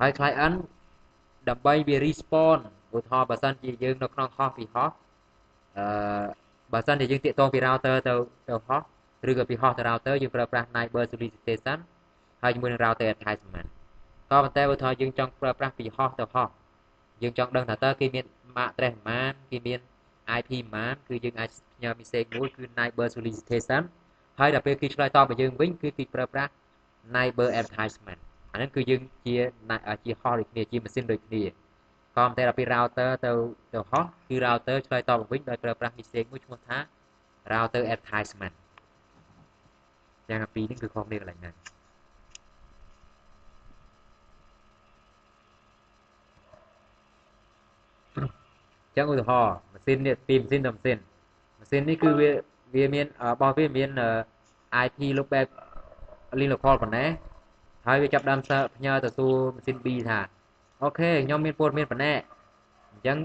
ហើយ client ដើម្បីវា respond ឧទាហរណ៍បើសិនជាយើងនៅក្នុង host ពី host អឺបើសិនជាយើងតាកតងពី router ទៅទៅ host ឬក៏ពី host ទៅ router យើងប្រើប្រាស់ neighbor solicitation ហើយជាមួយនឹង router advertisement ក៏ប៉ុន្តែឧទាហរណ៍យើងចង់ប្រើប្រាស់ពី host ទៅ host យើងចង់ដឹងថាតើគេមាន MAC address ប៉ុន្មានគេមាន IP ប៉ុន្មានគឺយើងអាចផ្ញើ message មួយគឺ neighbor solicitation ហើយដល់ពេលគេឆ្លើយតបមកយើងវិញគឺគេប្រើប្រាស់ neighbor advertisement អានេះគឺយើងជាជា host ដូចគ្នាជាម៉ាស៊ីនដូចគ្នា ក៏តែដល់ពេល router ទៅទៅ host គឺ router ឆ្លើយតបមកវិញដោយប្រើប្រាស់ message មួយឈ្មោះថា router advertisement យ៉ាងអាពីរនេះគឺខុសគ្នាកន្លែងណាចឹងឧទាហរណ៍ម៉ាស៊ីននេះពីម៉ាស៊ីនទៅម៉ាស៊ីនម៉ាស៊ីននេះគឺវាវាមានរបស់វាមាន IP លុបបែប link local ប៉ុណ្ណេះហើយវាចាប់ដើមសើផ្ញើទៅសួរម៉ាស៊ីន B ថា អូខេខ្ញុំមានព័ត៌មានប៉ុណ្ណេះអញ្ចឹង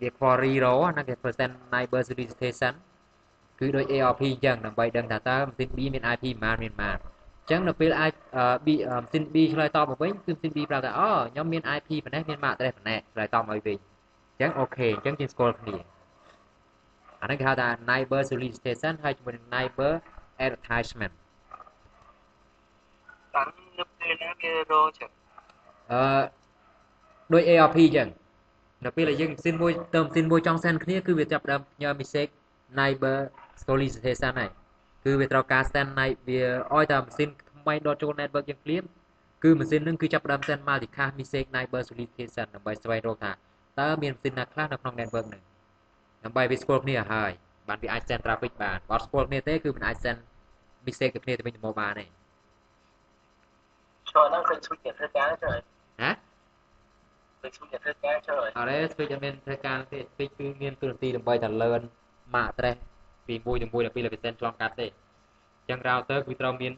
វា query row ហ្នឹងគេ present neighbor solicitation គឺដូច ARP អញ្ចឹងដើម្បីដឹងថាតើម៉ាស៊ីន B មាន IP ប៉ុន្មានមានប៉ុន្មានអញ្ចឹងនៅពេល IP B ម៉ាស៊ីន B ឆ្លើយតបមកវិញគឺម៉ាស៊ីន B ប្រាប់ថាអូខ្ញុំមាន IP ប៉ុណ្ណេះមាន MAC address ប៉ុណ្ណេះឆ្លើយតបមកវិញអញ្ចឹងអូខេអញ្ចឹងជាស្គាល់គ្នាអានេះគេហៅថា neighbor solicitation ហើយជាមួយនឹង neighbor advertisement តាំងនៅពេលណាគេរកចឹងអឺ ដូច ARP អញ្ចឹងនៅពេលដែលយើងម៉ាស៊ីនមួយទៅម៉ាស៊ីនមួយចង់ send គ្នាគឺវាចាប់ផ្ដើមផ្ញើ message neighbor solicitation ហើយគឺវាត្រូវការ send night វាឲ្យតែម៉ាស៊ីនថ្មីដកចូល network យើងភ្លាមគឺម៉ាស៊ីននឹងគឺចាប់ផ្ដើម send multicast message neighbor solicitation ដើម្បីស្វែងរកថាតើមានម៉ាស៊ីនណាខ្លះនៅក្នុង network ហ្នឹងដើម្បីវាស្គាល់គ្នាហើយបានវាអាច send traffic បានបើអត់ស្គាល់គ្នាទេគឺមិនអាច send message ទៅគ្នាទៅវិញទៅមកបានទេចូលហ្នឹងឃើញ switch អ្នកធ្វើការចុះហ៎ឃើញ switch អ្នកធ្វើការចុះអរេ switch អត់មានធ្វើការទេ switch គឺមានទូរនទីដើម្បីតែ learn MAC address ពីមួយទៅមួយដល់ពី percent ឆ្លងកាត់ទេអញ្ចឹង router គឺត្រូវមាន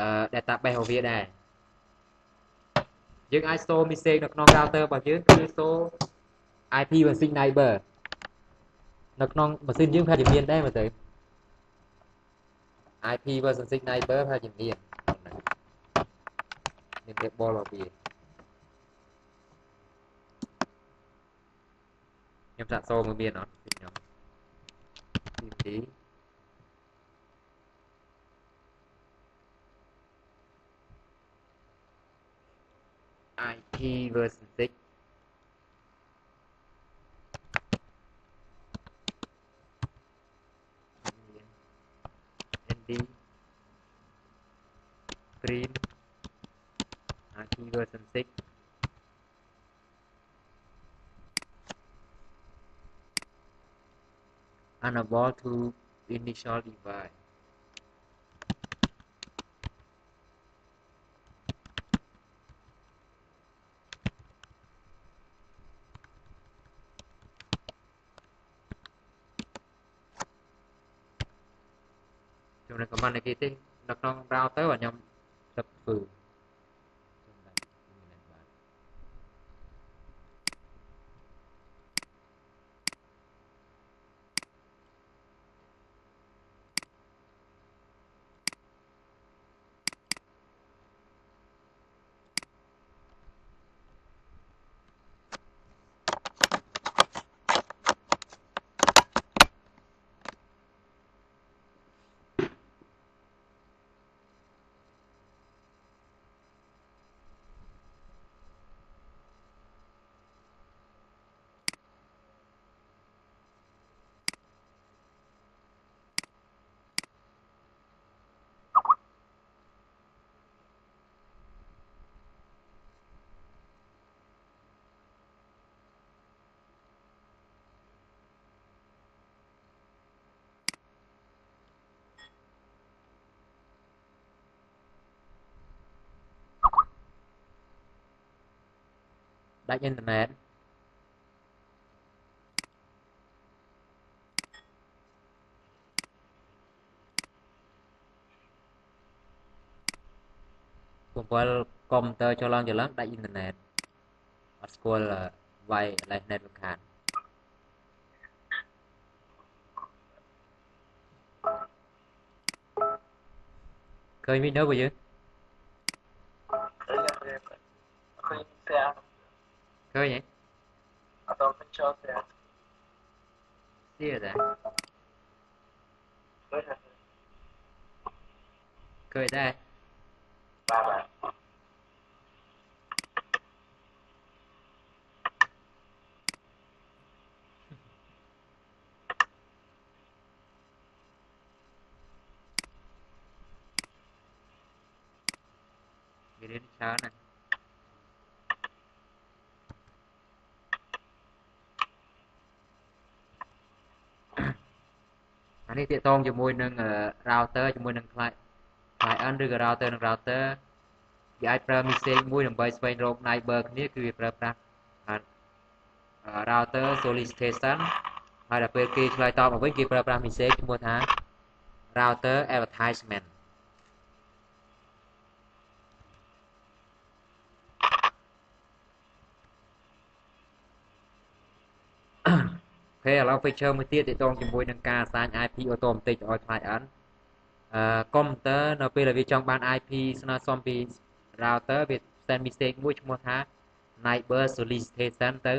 អឺ database របស់វាដែរយើងអាច store message នៅក្នុង router របស់យើងគឺ store IP version neighbor នៅក្នុងម៉ាស៊ីនយើងប្រហែលជាមានដែរមើលទៅ IP version 6 neighbor ប្រហែលជាមានមាន table របស់វា ខ្ញុំសាកសូមមើលមានអត់ខ្ញុំ TMD IP version 6 ND Green IP version 6 unable to initial device ចំណុច command នៃគេទេនៅក្នុង router បាទខ្ញុំទៅធ្វើខ្ញុំដាក់មានបាទ ដាច់អ៊ីនធឺណិត7កុំព្យូទ័រចូលឡើងចូលឡើងដាច់អ៊ីនធឺណិតអត់ស្គាល់វាយលេស net លំខានឃើញវីដេអូរបស់យើង ឃើញតែឃើញផ្ទះ ឃើញហ៎អត់ដល់ពេញចូលផ្ទះ ទៀតដែរ ឃើញតែ ឃើញដែរ បាទបាទ វារៀ នច្រើនណាស់អានេះទាក់ទងជាមួយនឹង router ជាមួយនឹង client client ឬក៏ router និង router វាអាចប្រើ mistake មួយដើម្បីស្វែងរក neighbor គ្នាគឺវាប្រើប្រាស់អា router solicitation ហើយដល់ពេលគេឆ្លើយតបមកវិញគេប្រើប្រាស់ mistake ឈ្មោះថា router advertisement អូ ខេឥឡូវ feature មួយទៀតទាក់ទងជាមួយនឹងការ assign IP automatic ឲ្យ client អឺកុំព្យូទ័រនៅពេលដែលវាចង់បាន IP ស្នើសុំពី router វា send mistake មួយឈ្មោះថា neighbor solicitation ទៅ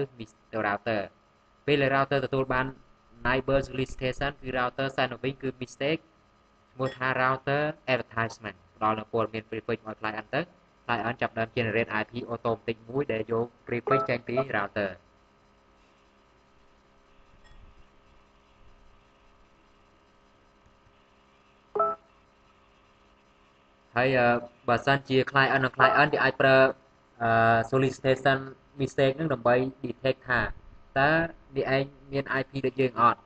ទៅ router ពេលដែល router ទទួលបាន neighbor solicitation គឺ router send មកវិញគឺ mistake ឈ្មោះថា router advertisement ផ្ដល់នូវព័ត៌មាន prefix មក client ទៅ client ចាប់ផ្ដើម generate IP automatic មួយដែលយក prefix ចេញពី router ហើយអឺបើសិនជា client និង client គេអាចប្រើអឺ solicitation mistake ហ្នឹងដើម្បី detect ថាតើនេះឯងមាន IP ដូចយើងអត់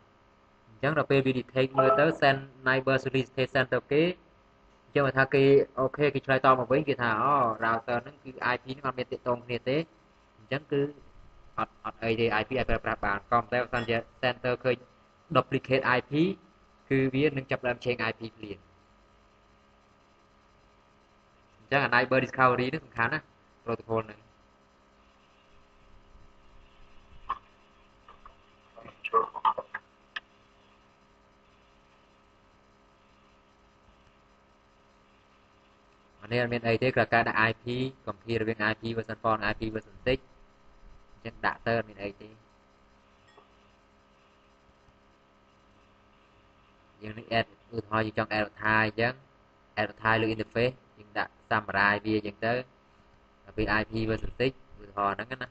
អញ្ចឹងដល់ពេលវា detect មើលទៅ send neighbor solicitation ទៅគេអញ្ចឹងបើថាគេអូខេគេឆ្លើយតបមកវិញគេថាអូ router ហ្នឹងគឺ IP ហ្នឹងអត់មានទាក់ទងគ្នាទេអញ្ចឹងគឺអត់អត់អីទេ IP អាចប្រើប្រាស់បានក៏តែបើសិនជា center ឃើញ duplicate IP គឺវានឹងចាប់ផ្ដើម change IP ភ្លាម ចឹងអា Neighbor Discovery នេះសំខាន់ណា protocol ហ្នឹងអានេះអត់មានអីទេគ្រាន់តែដាក់ IP កំភីរវាង IP version 4និង IP version 6អញ្ចឹងដាក់ទៅអត់មានអីទេយើងនេះ add ឧទាហរណ៍យើងចង់ add ថាអញ្ចឹង add ថាលើ interface យើងដាក់ summarize វាអញ្ចឹងទៅដល់ពេល IP version 6ឧទាហរណ៍ហ្នឹងណា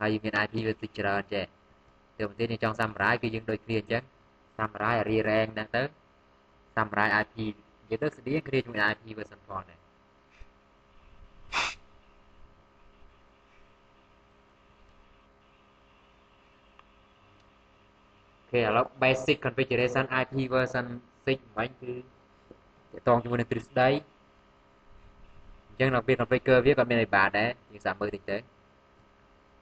ហើយយើងមាន IP version ច្រើនចេះទៅបន្ទាប់យើងចង់ summarize គឺយើងដូចគ្នាអញ្ចឹង summarize រៀបរែងហ្នឹងទៅ summarize IP និយាយទៅស្តៀងគ្នាជាមួយ IP version ផងដែរអូខេឥឡូវ basic configuration IP version 6មិញគឺតកតងជាមួយនឹងទ្រឹស្ដី អញ្ចឹងដល់ពេល configure វាក៏មានឲ្យបានដែរយើងសាកមើលតិចទៅ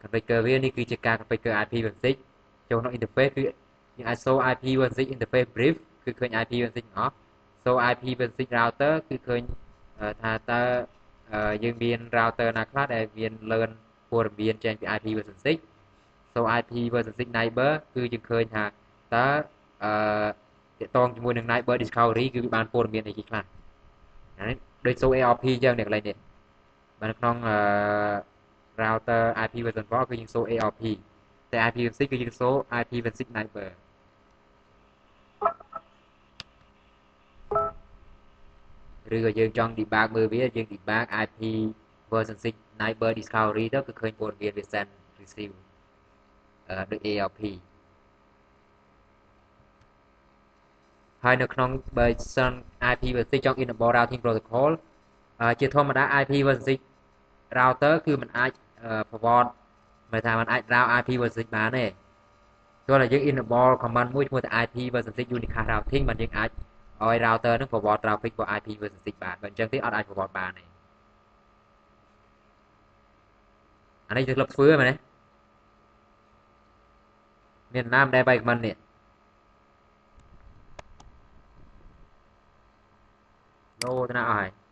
configure វានេះគឺជាការ configure IP version 6ចូលក្នុង interface គឺយើងអាច show IP version 6 interface brief គឺឃើញ IP version អស់ show IP version router គឺឃើញថាតើយើងមាន router ណាខ្លះដែលមាន learn ព័ត៌មានចេញពី IP version 6 so IP version 6 neighbor គឺយើងឃើញថាតើអឺតកតងជាមួយនឹង neighbor discovery គឺវាបានព័ត៌មានអីគេខ្លះហ្នឹង ដូច so ARP អញ្ចឹងនេះកន្លែងនេះបាទក្នុង router IP version 4គឺយើង so ARP តែ IP version 6គឺយើង so IP version 6 neighbor ឬក៏យើងចង់ debug មើលវាយើង debug IP version 6 neighbor discovery ទៅគឺឃើញព័ត៌មានវា send receive អឺដូច ARP ហើយនៅក្នុង version IP version 6ចង់ enable routing protocol ជាធម្មតា IP version 6 router គឺมันអាច forward មើលថាมันអាច route IP version 6បានទេគ្រាន់តែយើង enable command មួយឈ្មោះថា IP version 6 unicast routing มันយើងអាចឲ្យ router នឹង forward traffic របស់ IP version 6បានបើអញ្ចឹងទេអត់អាច forward បានទេអានេះយើងធ្លាប់ធ្វើមែនទេមានណាមដែលបែកមិននេះឡូទៅណាអស់ហើយជុំម្នា ក់អត់អួលមែន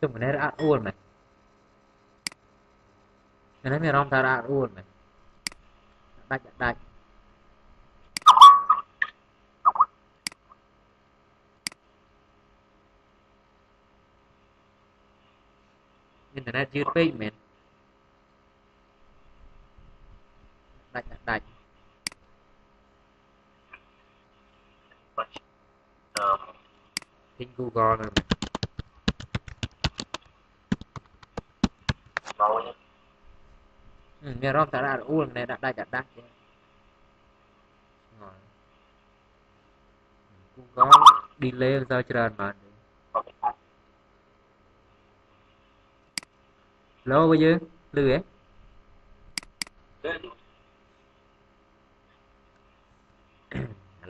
អានេះមានអារម្មណ៍ថាអត់អួលមែនដាច់ដាច់អ៊ីនធឺណិតយឺតពេកមែនដាច់ដាច់អឺ Think Google នៅ មានអារម្មណ៍ថាដាក់អួលម្នាក់ដាក់ដាច់ដាក់ដាច់ហ្នឹងងល់ Google delay មិនសូវច្រើនបានទេឡូបើយើងលឺហ៎ឥ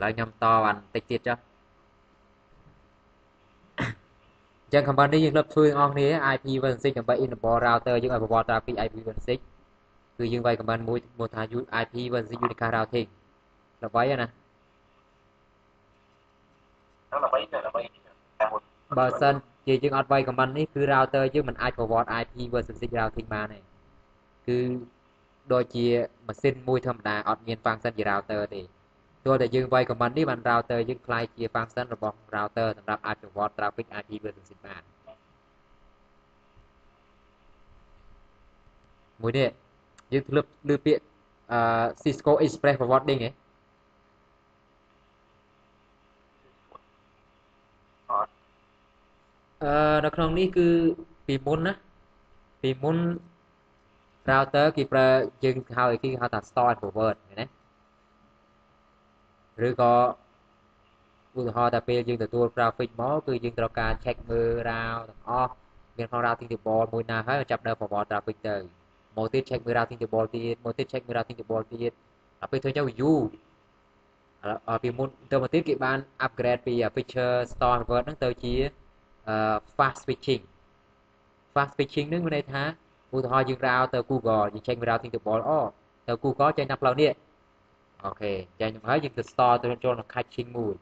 ឡូវខ្ញុំតបានតិចទៀតចុះអញ្ចឹង company យើងលើកធ្វើទាំងអស់គ្នា IP version 6ដើម្បី enable router យើងឲ្យប្រវត្តិ traffic IP version 6 គឺយើងវាយ command មួយឈ្មោះថា IP version unicast routing ដើម្បីណាដើម្បីដើម្បីបើសិនជាយើងអត់វាយ comment នេះគឺ router យើងមិនអាច forward IP version 6 routing បានទេគឺដូចជាម៉ាស៊ីនមួយធម្មតាអត់មាន function ជា router ទេទោះតែយើងវាយ comment នេះបាន router យើងខ្លាយជា function របស់ router សម្រាប់អាច forward traffic IP version 6បានមួយនេះ យើងធ្លាប់លើពាក្យអឺ Cisco Express Forwarding ហ៎អឺនៅក្នុងនេះគឺពីមុនណាពីមុន router គេប្រើយើងហៅគេហៅថា store and forward ឃើញទេឬក៏ឧទាហរណ៍ថាពេលយើងទទួល traffic មកគឺយើងត្រូវការ check មើល route ទាំងអស់មានក្នុង routing table មួយណាហើយចាប់ដើម forward traffic ទៅ មកទៀត check មើល routing table ទៀតមកទៀត check មើល routing table ទៀតដល់ពេលធ្វើទៅ view ពីមុនទៅមកទៀតគេបាន upgrade ពី feature store and forward ហ្នឹងទៅជា fast switching fast switching នឹងមានន័យថាឧទាហរណ៍យើងរោទៅ Google យើងចេញ routing table អូទៅ Google ចេញតាមផ្លូវនេះអូខេចេញហើយយើងទៅ store ទៅចូលក្នុង caching មួយ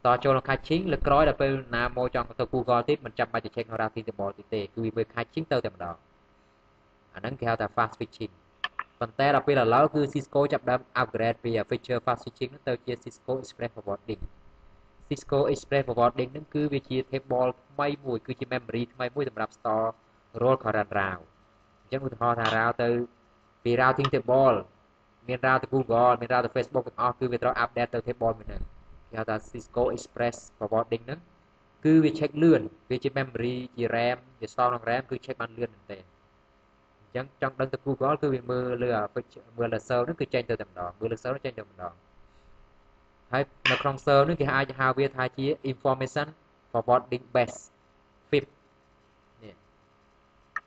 store ចូលក្នុង caching លើក្រោយដល់ពេលណាមកចង់ទៅ Google ទៀតមិនចាំបាច់ទៅ check ក្នុង routing table ទៀតទេគឺវា caching ទៅតែម្ដង អាហ្នឹងគេហៅថា fast switching ប៉ុន្តែដល់ពេលឥឡូវគឺ Cisco ចាប់ដើម upgrade ពី feature fast switching ទៅជា Cisco Express Forwarding Cisco Express Forwarding ហ្នឹងគឺវាជា table ថ្មីមួយគឺជា memory ថ្មីមួយសម្រាប់ store roll current route អញ្ចឹងឧទាហរណ៍ថា route ទៅពី routing table មាន route ទៅ Google មាន route ទៅ Facebook ទាំងអស់គឺវាត្រូវ update ទៅ table មួយហ្នឹងគេហៅថា Cisco Express Forwarding ហ្នឹងគឺវា check លឿនវាជា memory ជា RAM ជា store ក្នុង RAM គឺ check បានលឿនមែនទែនអញ្ចឹងចង់ដឹងទៅ Google គឺវាមើលលើមើលលើ server ហ្នឹងគឺចេញទៅតែម្ដងមើលលើ server ចេញទៅម្ដងហើយនៅក្នុង server នេះគេអាចហៅវាថាជា information forwarding base FIP នេះ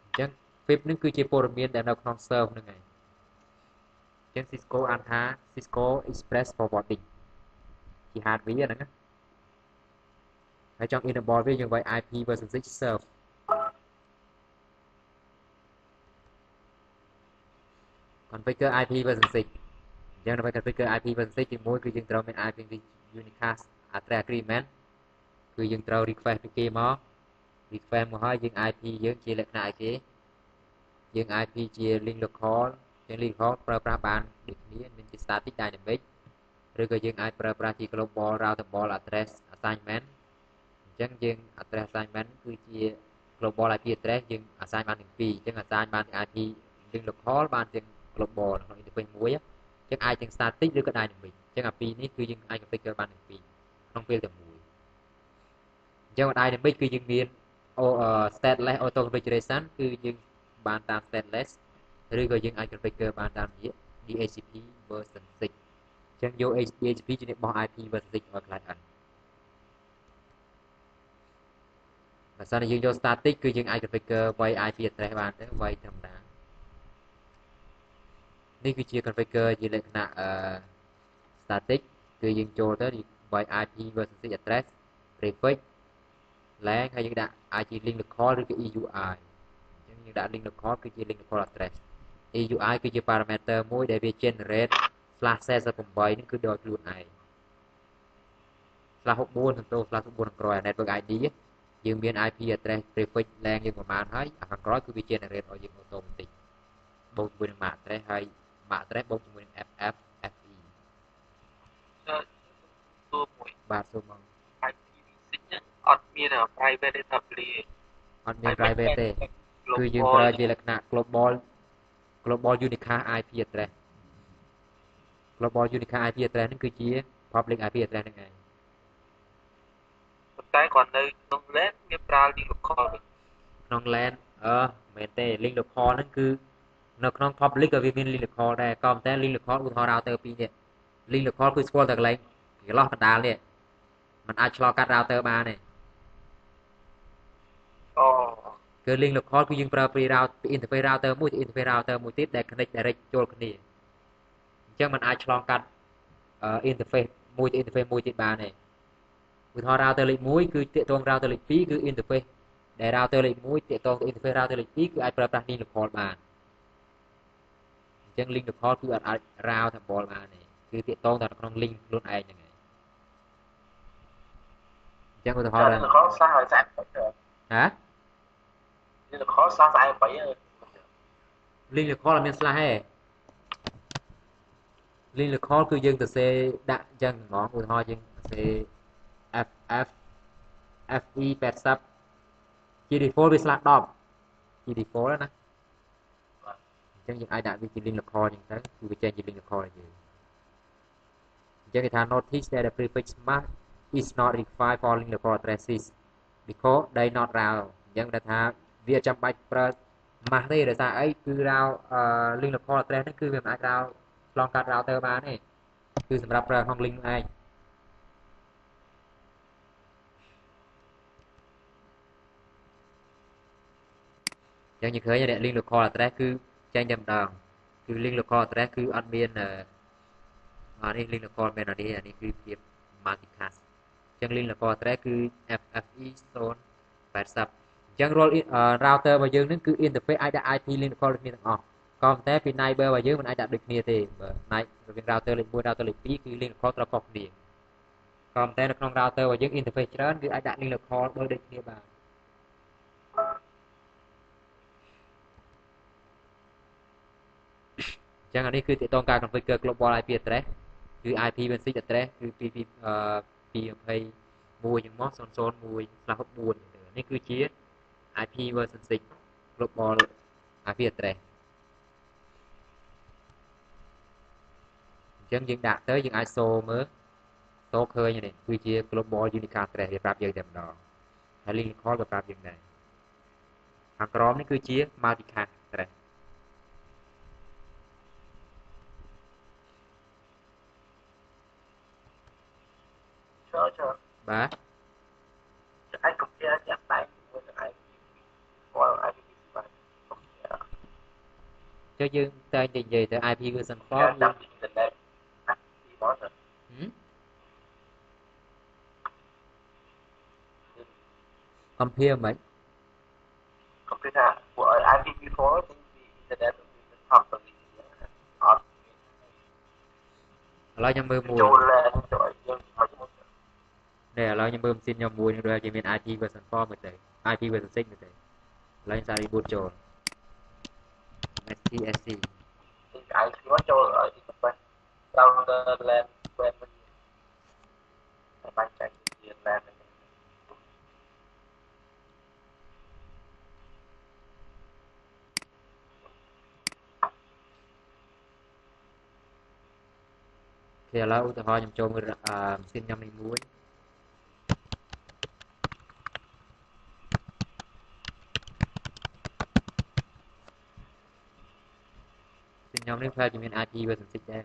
អញ្ចឹង FIP នេះគឺជាព័ត៌មានដែលនៅក្នុង server ហ្នឹងឯងអញ្ចឹង Cisco អានថា Cisco Express Forwarding ជា hardware ហ្នឹងណាហើយចង់ enable វាយើងវាយ IP version 6 serve configure IP version 6អញ្ចឹងដើម្បី configure IP version 6ទី1គឺយើងត្រូវមាន IP unicast address agreement គឺយើងត្រូវ request ពីគេមក request មកហើយយើង IP យើងជាលក្ខណៈអីគេយើង IP ជា link local ជា link local ប្រើប្រាស់បានដូចគ្នាមានជា static dynamic ឬក៏យើងអាចប្រើប្រាស់ជា global routable address assignment អញ្ចឹងយើង address assignment គឺជា global IP address យើង assign បានទាំងពីរអញ្ចឹង assign បានទាំង IP link local បានទាំង global ក្នុង interface មួយយើងអាចទាំង static ឬក៏ dynamic អញ្ចឹងអាពីរនេះគឺយើងអាច configure បានទាំងពីរក្នុងពេលតែមួយអញ្ចឹង dynamic គឺយើងមាន stateless auto configuration គឺយើងបានតាម stateless ឬក៏យើងអាច configure បានតាមរយៈ DHCP version 6អញ្ចឹងយក DHCP ជាអ្នកបោះ IP version 6ឲ្យ client បើសិនជាយើងយក static គឺយើងអាច configure វាយ IP address បានទៅវាយធម្មតា នេះគឺជា configure ជាលក្ខណៈអឺ static គឺយើងចូលទៅវាយ IP version 6 address prefix lang ហើយយើងដាក់ IG link local ឬក៏ EUI អញ្ចឹងយើងដាក់ link local គឺជា link local address EUI គឺជា parameter មួយដែលវា generate /48 នេះគឺដោយខ្លួនឯង /64 សន្ទុះ /64 ខាងក្រោយ network ID យើងមាន IP address prefix lang យើងប្រហែលហើយខាងក្រោយគឺវា generate ឲ្យយើង automatic បូកជាមួយនឹង MAC address ហើយ MAC address បូកជាមួយនឹង FF FE ទូមួយបាទសូមបង IPv6 អត់មាន private establish អត់មាន private ទេគឺយើងប្រើជាលក្ខណៈ global global unicast IP address global unicast IP address ហ្នឹងគឺជា public IP address ហ្នឹងឯងប៉ុន្តែគាត់នៅក្នុង LAN វាប្រើ link local ក្នុង LAN អឺមែនទេ link local ហ្នឹងគឺ នៅក្នុង public ក៏វាមាន link local ដែរក៏ប៉ុន្តែ link local ឧទាហរណ៍ router 2នេះ link local គឺស្គាល់តែកន្លែងកន្លោះកណ្ដាលនេះมันអាចឆ្លងកាត់ router បានទេអូគឺ link local គឺយើងប្រើពី route ពី interface router មួយទៅ interface router មួយទៀតដែល connect direct ចូលគ្នាអញ្ចឹងมันអាចឆ្លងកាត់ interface មួយទៅ interface មួយទៀតបានទេឧទាហរណ៍ router លេខ1គឺតាក់ទង router លេខ2គឺ interface ដែល router លេខ1តាក់ទងទៅ interface router លេខ2គឺអាចប្រើប្រាស់ link local បានអញ្ ចឹង link local គឺអត់អាច route តាមបលបានទេគឺតាក់ទងតែក្នុង link ខ្លួនឯងហ្នឹងឯងអញ្ចឹងឧទាហរណ៍ local សោះឲ្យស្អាតហ៎នេះលខស្លាស់ស្អែក8ហើយ link recall អត់មាន slash ទេ link recall គឺយើងទៅសេដាក់អញ្ចឹងហ្មងឧទាហរណ៍យើងសេ ff fe 80 g default វា slash 10 g default ណា អញ្ចឹងយើងអាចដាក់វាជា link recall អញ្ចឹងទៅគឺវាចេញជា link recall ឲ្យយើងអញ្ចឹងគេថា notice that the prefix smart is not required for link recall addresses because they not round អញ្ចឹងដែលថាវាចាំបាច់ប្រើម៉ាស់ទេដោយសារអីគឺ round អឺ link recall address ហ្នឹងគឺវាមិនអាច round ឆ្លងកាត់ router បានទេគឺសម្រាប់ប្រើក្នុង link ឯងចឹងយើងឃើញអ្នក link local address គឺ ចេញតែម្ដងគឺ link local address គឺអត់មានអានេះ link local មែនអានេះអានេះគឺភាព multicast ចឹង link local address គឺ FFE 080អញ្ចឹងរាល់ router របស់យើងនឹងគឺ interface អាចដាក់ IP link local ដូចគ្នាទាំងអស់ក៏ប៉ុន្តែពី neighbor របស់យើងមិនអាចដាក់ដូចគ្នាទេបើ night រវាង router លេខ1 router លេខ2គឺ link local ត្រូវខុសគ្នាក៏ប៉ុន្តែនៅក្នុង router របស់យើង interface ច្រើនគឺអាចដាក់ link local ដូចដូចគ្នាបាន ចឹងអានេះគឺតកតងការ configure global IP address គឺ IPv6 address គឺពីពីអឺ221យ៉ាងមក001/64នេះគឺជា IP version 6 global IP address អញ្ចឹងយើងដាក់ទៅយើងអាចសូមើលសូឃើញនេះគឺជា global unicast address វាប្រាប់យើងតែម្ដងហើយ link call ក៏ប្រាប់យើងដែរខាងក្រោមនេះគឺជា multicast address ចូលចូល បាទ អាច compare ជាក់ស្ដែងជាមួយនឹង IP រាល់ IP បាទ compare ចុះយើងតែងតែនិយាយទៅ IP version 4តាមអ៊ីនធឺណិតពីមកទៅ compare មិន compare ថាពួកឲ្យ IPv4 ពីអ៊ីនធឺណិតវា នេះឥឡូវខ្ញុំមើលម៉ាស៊ីនខ្ញុំមួយនេះដូចជាមាន IP version 4មកទៅ IP version 6មកទៅឥឡូវខ្ញុំសារ reboot ចូល STSC ពីអាយខ្លួនចូលឲ្យទីទៅត្រូវទៅ LAN វិញតែបាច់ចាញ់ជា LAN គេឥឡូវឧទាហរណ៍ខ្ញុំចូលមើលអឺម៉ាស៊ីនខ្ញុំនេះមួយ ម៉ាស៊ីនខ្ញុំនេះប្រហែលជាមាន IP version 6ដែរ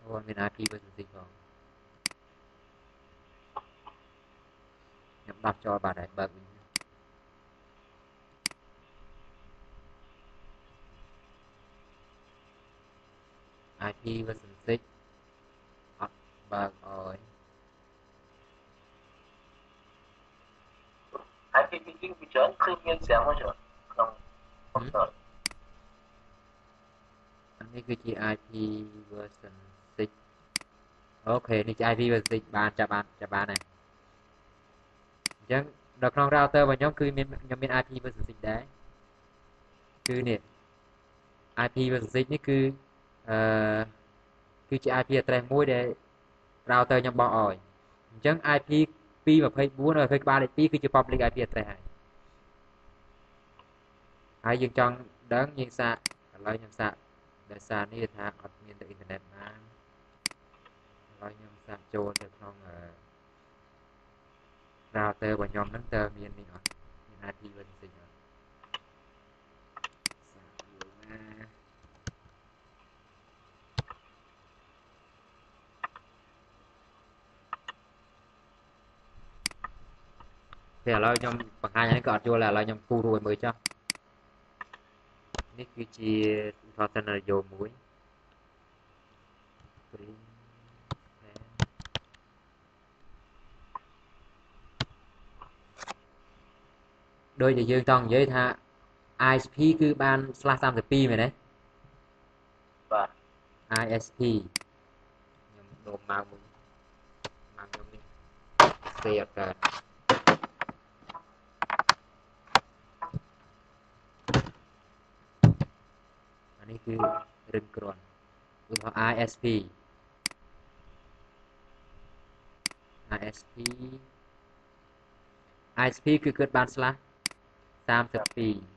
អូមាន IP version 6ផងខ្ញុំដាប់ចោលបាត់ហើយបើកវិញ IP version 6អត់ បើកអើយ IPv6 វាច្រើនឃើញមានស្រាំមកច្រើនក្នុង computer អានេះគឺជា IP version 6អូខេនេះជា IP version 6បានចាប់បានចាប់បានហើយអញ្ចឹងនៅក្នុង router របស់ខ្ញុំគឺមានខ្ញុំមាន IP version 6ដែរគឺនេះ IP version 6នេះគឺអឺគឺជា IP address មួយដែល router ខ្ញុំបោះឲ្យអញ្ចឹង IP 224នៅក្បាលលេខ2គឺជា public IP address ហើយហើយយើងចង់ដឹងយើងសាកឥឡូវខ្ញុំសាកដោយសារនេះថាអត់មានទៅអ៊ីនធឺណិតបានឥឡូវខ្ញុំសាកចូលទៅក្នុងអឺ router របស់ខ្ញុំហ្នឹងតើមាននេះអត់មាន IP វិញសិចអត់សាកយល់ណា តែឥឡូវខ្ញុំបង្ហាញនេះក៏អត់យល់ដែរឥឡូវខ្ញុំគូរួចមើលចុះនេះគឺជាឧទាហរណ៍ scenario មួយ print plan ដូចដែលយើងចង់និយាយថា ISP គឺបាន /32 មែនទេ ISP ខ្ញុំដូរម៉ៅមួយម៉ៅខ្ញុំនេះសេអត់កើត នេះគឺរឹងគ្រាន់ឧទាហរណ៍ ISP ISP ISP គឺគិតបានស្លាស់32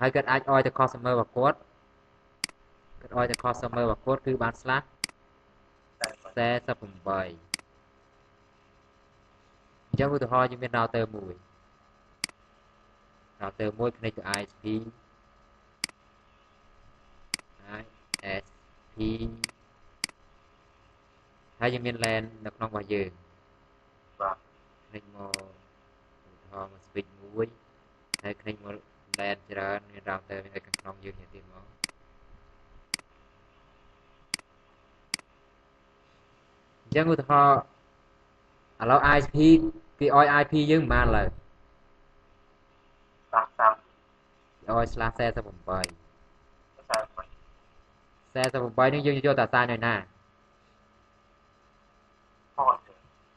ហើយគាត់អាចអោយទៅ customer របស់គាត់គាត់អោយទៅ customer របស់គាត់គឺបានស្លាស់តែ48អញ្ចឹងឧទាហរណ៍យើងមាន router មួយ router មួយ connect ទៅ ISP ISP ហើយយើងមាន LAN នៅក្នុងរបស់យើងបាទ connect មកឧទាហរណ៍មក switch មួយហើយ connect មក LAN ច្រើនមាន router មាននៅខាងក្នុងយើងយ៉ាងទៀតមកអញ្ចឹងឧទាហរណ៍ឥឡូវ ISP គេឲ្យ IP យើងប៉ុន្មានឡើយ តាមតាម គេ ឲ្យ slash 48តែមិន48នេះយើងយកទៅអាសាយនៅណាផត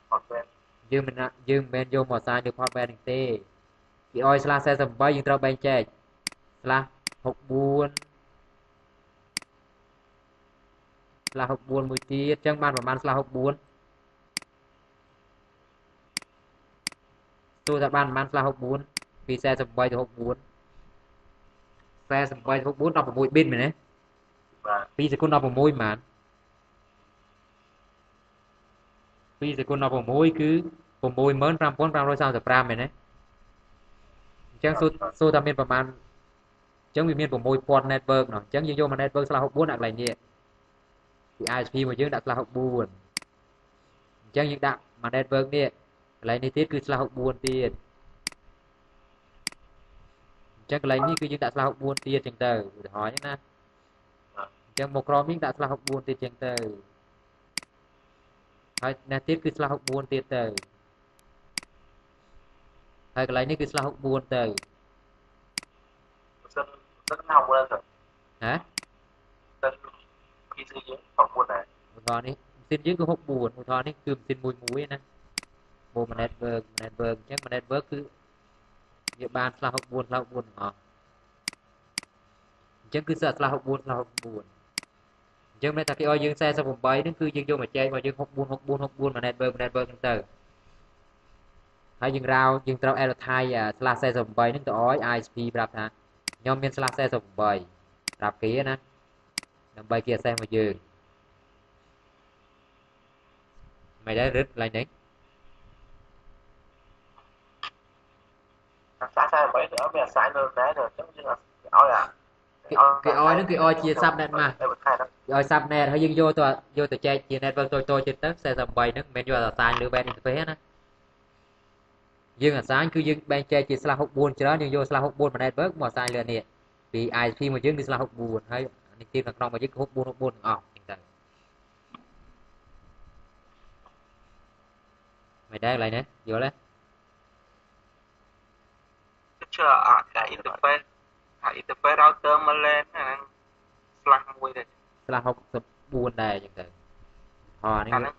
ផតពេលយើងមិនណាយើងមិនមែនយកមកអាសាយនៅ port band នេះទេគេឲ្យ slash 48យើងត្រូវបែងចែក slash 64 slash 64មួយទៀតអញ្ចឹងបានប្រហែល slash 64ទោះថាបានប្រហែល slash 64ពី48ទៅ64 48 64 16 bit មែនទេបាទ2សេគុណ16ប៉ុន្មាន2សេគុណ16គឺ65535មែនទេអញ្ចឹងសួរសួរថាមានប្រមាណអញ្ចឹងវាមាន6000 network ណោះអញ្ចឹងយើងយកមក network ស្លា64ដាក់កន្លែងនេះពី ISP មកយើងដាក់ស្លា64អញ្ចឹងយើងដាក់មក network នេះកន្លែងនេះទៀតគឺស្លា64ទៀត អញ្ចឹងកន្លែងនេះគឺយើងដាក់ស្លា64ទៀតអញ្ចឹងទៅឧទាហរណ៍អញ្ចឹងណាអញ្ចឹងមកក្រមនេះដាក់ស្លា64ទៀតចឹងទៅហើយអ្នកទៀតគឺស្លា64ទៀតទៅហើយកន្លែងនេះគឺស្លា64ទៅសិនសិនណាមួយទៅហ៎សិនពីស្អីយើង9ដែរឧទាហរណ៍នេះម៉ាស៊ីនយើងគឺ64ឧទាហរណ៍នេះគឺម៉ាស៊ីនមួយមួយណាបូម network network អញ្ចឹង network គឺ វាបានស្លា64ស្លា64ទាំងអស់អញ្ចឹងគឺស្លាស្លា64ស្លា64អញ្ចឹងមានតែគេឲ្យយើង48ហ្នឹងគឺយើងយកមកចែកមកយើង64 64 64មក network network ហ្នឹងទៅហើយយើងរោយើងត្រូវ advertise អា slash 48ហ្នឹងទៅឲ្យ ISP ប្រាប់ថាខ្ញុំមាន slash 48ប្រាប់គេណាដើម្បីគេ access មកយើងមិនដែររឹតឡើងនេះ អាសា43ទៅអត់មានអាសាយនៅដែរទៅអញ្ចឹងយើងឲ្យអាគេគេឲ្យហ្នឹងគេឲ្យជា subnet មកតែបន្ថែមគេឲ្យ subnet ហើយយើងយកទៅយកទៅចែកជា network តូចៗទៀតទៅ48ហ្នឹងមិនមែនយកអាសាញលើ band interface ណាយើងអាសាញគឺយើងបែងចែកជា slash 64ច្រើនយើងយក slash 64មក network មកអាសាញលើនេះពី ISP មកយើងគឺ slash 64ហើយនេះទៀតនៅក្នុងមកយើងគឺ64 64ទាំងអស់អញ្ចឹងទៅមិនដែរកន្លែងនេះយល់ទេ ជឿអាអា interface អា interface router មក LAN អាហ្នឹង slash មួយដែរ slash 64ដែរអញ្ចឹងទៅអអានេះអាហ្នឹង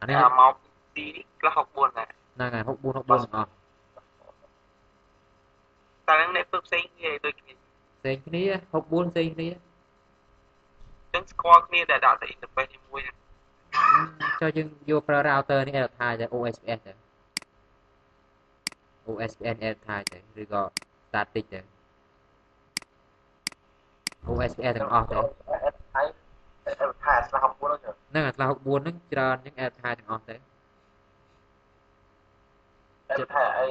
អានេះអាមកទី slash 64ដែរហ្នឹងហើយ64 64ទាំងអស់តែហ្នឹង network ផ្សេងគ្នាដូចគ្នាផ្សេងគ្នា64ផ្សេងគ្នាអញ្ចឹងស្គាល់គ្នាដែលដាក់តែ interface ជាមួយហ្នឹងចុះយើងយកប្រើ router នេះ advertise ទៅ OSPF ទៅ OSPN advertise ទៅឬក៏ static ទៅ OSPF ទាំងអស់ទៅហើយតែបន្ថែមស្លាប់9ហ្នឹងហ្នឹងអាស្លា64ហ្នឹងច្រើនអញ្ចឹង advertise ទាំងអស់ទៅតែបន្ថែមអី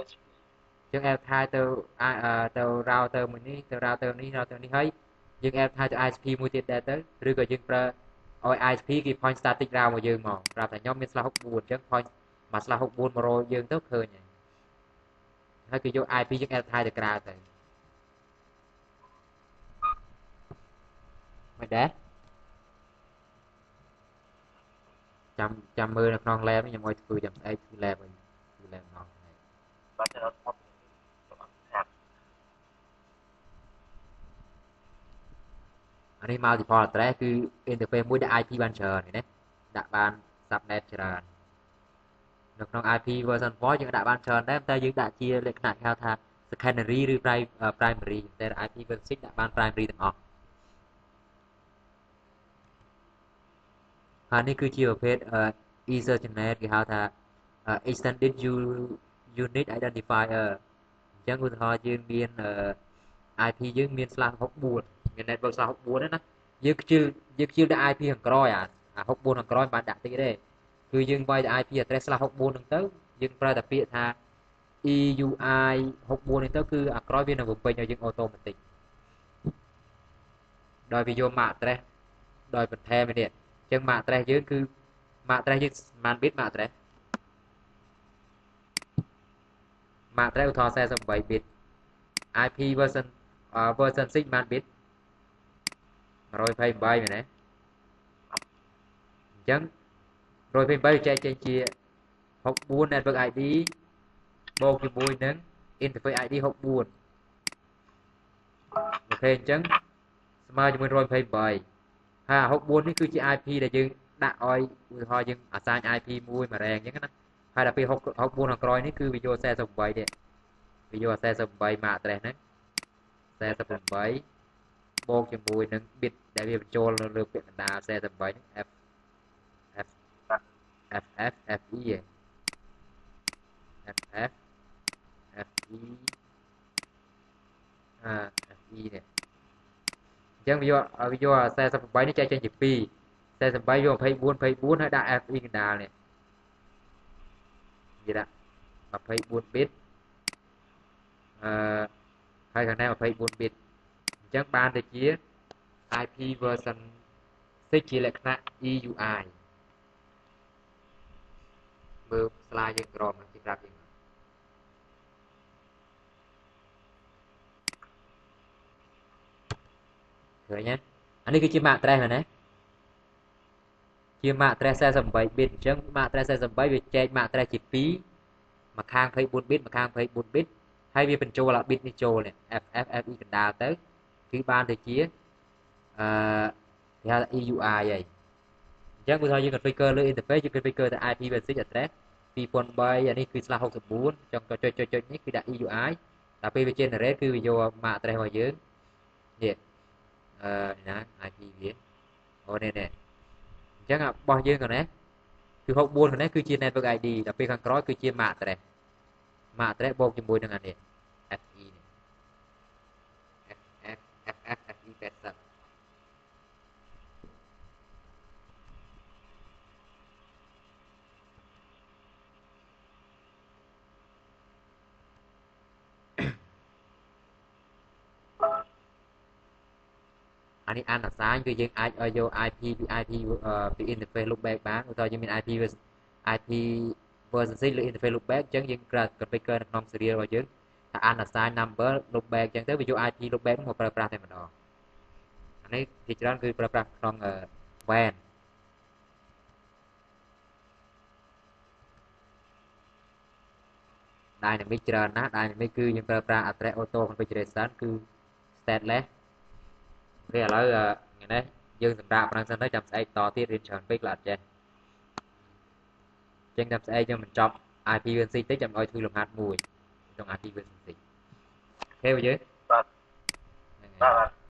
យើង advertise ទៅអាអឺទៅ router មួយនេះទៅ router នេះ router នេះហើយយើង advertise ទៅ ISP មួយទៀតដែរទៅឬក៏យើងប្រើឲ្យ ISP គេ point static route មកយើងមកប្រាប់ថាខ្ញុំមានស្លា64អញ្ចឹង point មកស្លា64 100យើងទៅឃើញហើយ ហើយគេយក IP យើង advertise ទៅក្រៅទៅមិនដែរចាំចាំមើលនៅក្នុង lab ខ្ញុំឲ្យធ្វើចាំស្អែកធ្វើ lab វិញធ្វើ lab ហ្នឹងបាទទៅអត់ multiple address គឺ interface មួយដែល IP បានច្រើនណាដាក់បាន subnet ច្រើន នៅក្នុង IP version 4យើងដាក់បានច្រើនដែរតែយើងដាក់ជាលក្ខណៈគេហៅថា secondary ឬ primary តែ IP version 6ដាក់បាន primary ទាំងអស់ហើយនេះគឺជាប្រភេទ user generate គេហៅថា extended unit identifier អញ្ចឹងឧទាហរណ៍យើងមាន IP យើងមាន /64 មាន network /64 ណាយើងខ្ជិលយើងខ្ជិលដាក់ IP ខាងក្រោយអា64ខាងក្រោយបានដាក់តិចទេ គឺយើងវាយ IP address /64 ហ្នឹងទៅយើងប្រើតែពាក្យថា EUI 64នេះទៅគឺអាក្រោយវានឹងបំពេញឲ្យយើងអូតូម៉ាទិកដោយវាយក MAC address ដោយបន្ថែមនេះអញ្ចឹង MAC address យើងគឺ MAC address យើងស្មាន bit MAC address MAC address ឧទាហរណ៍48 bit IP version version 6 MAC bit 128មែនទេអញ្ចឹង 128ចែកចេញជា64 network ID បូកជាមួយនឹង interface ID 64អូខេអញ្ចឹងស្មើជាមួយ128ហើយ64នេះគឺជា IP ដែលយើងដាក់ឲ្យឧទាហរណ៍យើងអាសាញ IP មួយមួយរែងអញ្ចឹងណាហើយដល់ពេល64ខាងក្រោយនេះគឺវាយក48នេះវាយក48 MAC address ហ្នឹង48បូកជាមួយនឹង bit ដែលវាបញ្ចូលនៅលើពាក្យកណ្ដាល48ហ្នឹង F F F F F E F F FE អា FE នេះអញ្ចឹងវាយកវាយក48នេះចែកចេញជា2 48យក24 24ហើយដាក់ FE កណ្ដាលនេះនិយាយដាក់24 bit អឺហើយខាងនេះ24 bit អញ្ចឹងបានទៅជា IP version 6ជាលក្ខណៈ EUI មើលស្លាយយើងក្រមនឹងជាប្រាប់យើងឃើញទេអានេះគឺជា MAC address មែនទេជា MAC address 48 bit អញ្ចឹង MAC address 48វាចែក MAC address ជា2មួយខាង24 bit មួយខាង24 bit ហើយវាបញ្ចូលអា bit នេះចូលនេះ FF FE កណ្ដាលទៅគឺបានទៅជាអឺគេហៅថា EUI ហើយអញ្ចឹងបើថាយើង configure លើ interface យើង configure ទៅ IPv6 address 2003អានេះគឺ /64 ចង់ក៏ចុចចុចចុចនេះគឺដាក់ EUI ដល់ពេលវា generate គឺវាយក MAC address របស់យើងនេះអឺណា IP វាអូនេះនេះអញ្ចឹងរបស់យើងកណេះគឺ64កណេះគឺជា network ID ដល់ពេលខាងក្រោយគឺជា MAC address MAC address បូកជាមួយនឹងអានេះ FE នេះ FF FF FE 80 អានេះ unassign គឺយើងអាចឲ្យយក IP ពី IP ពី interface loopback បានឧទាហរណ៍យើងមាន IP IP version 6លើ interface loopback អញ្ចឹងយើងប្រើ configure នៅក្នុង serial របស់យើងថា unassign number loopback អញ្ចឹងទៅវាយក IP loopback មកប្រើប្រាស់តែម្ដងអានេះជាច្រើនគឺប្រើប្រាស់ក្នុង WAN ដៃណាមិកច្រើនណាស់ដៃណាមិកគឺយើងប្រើប្រាស់ address auto configuration គឺ stateless នេះឥឡូវថ្ងៃនេះយើងសម្រាប់ប៉ុណ្ណឹងសិនទៅចាំស្អែកតទៀតរៀនច្រើនពេកឡើយអត់ចេះចឹងចាំស្អែកយើងបញ្ចប់ IPv6 តិចចាំឲ្យធ្វើលំហាត់មួយក្នុង IPv6 អូខេបងយើងបាទបាទ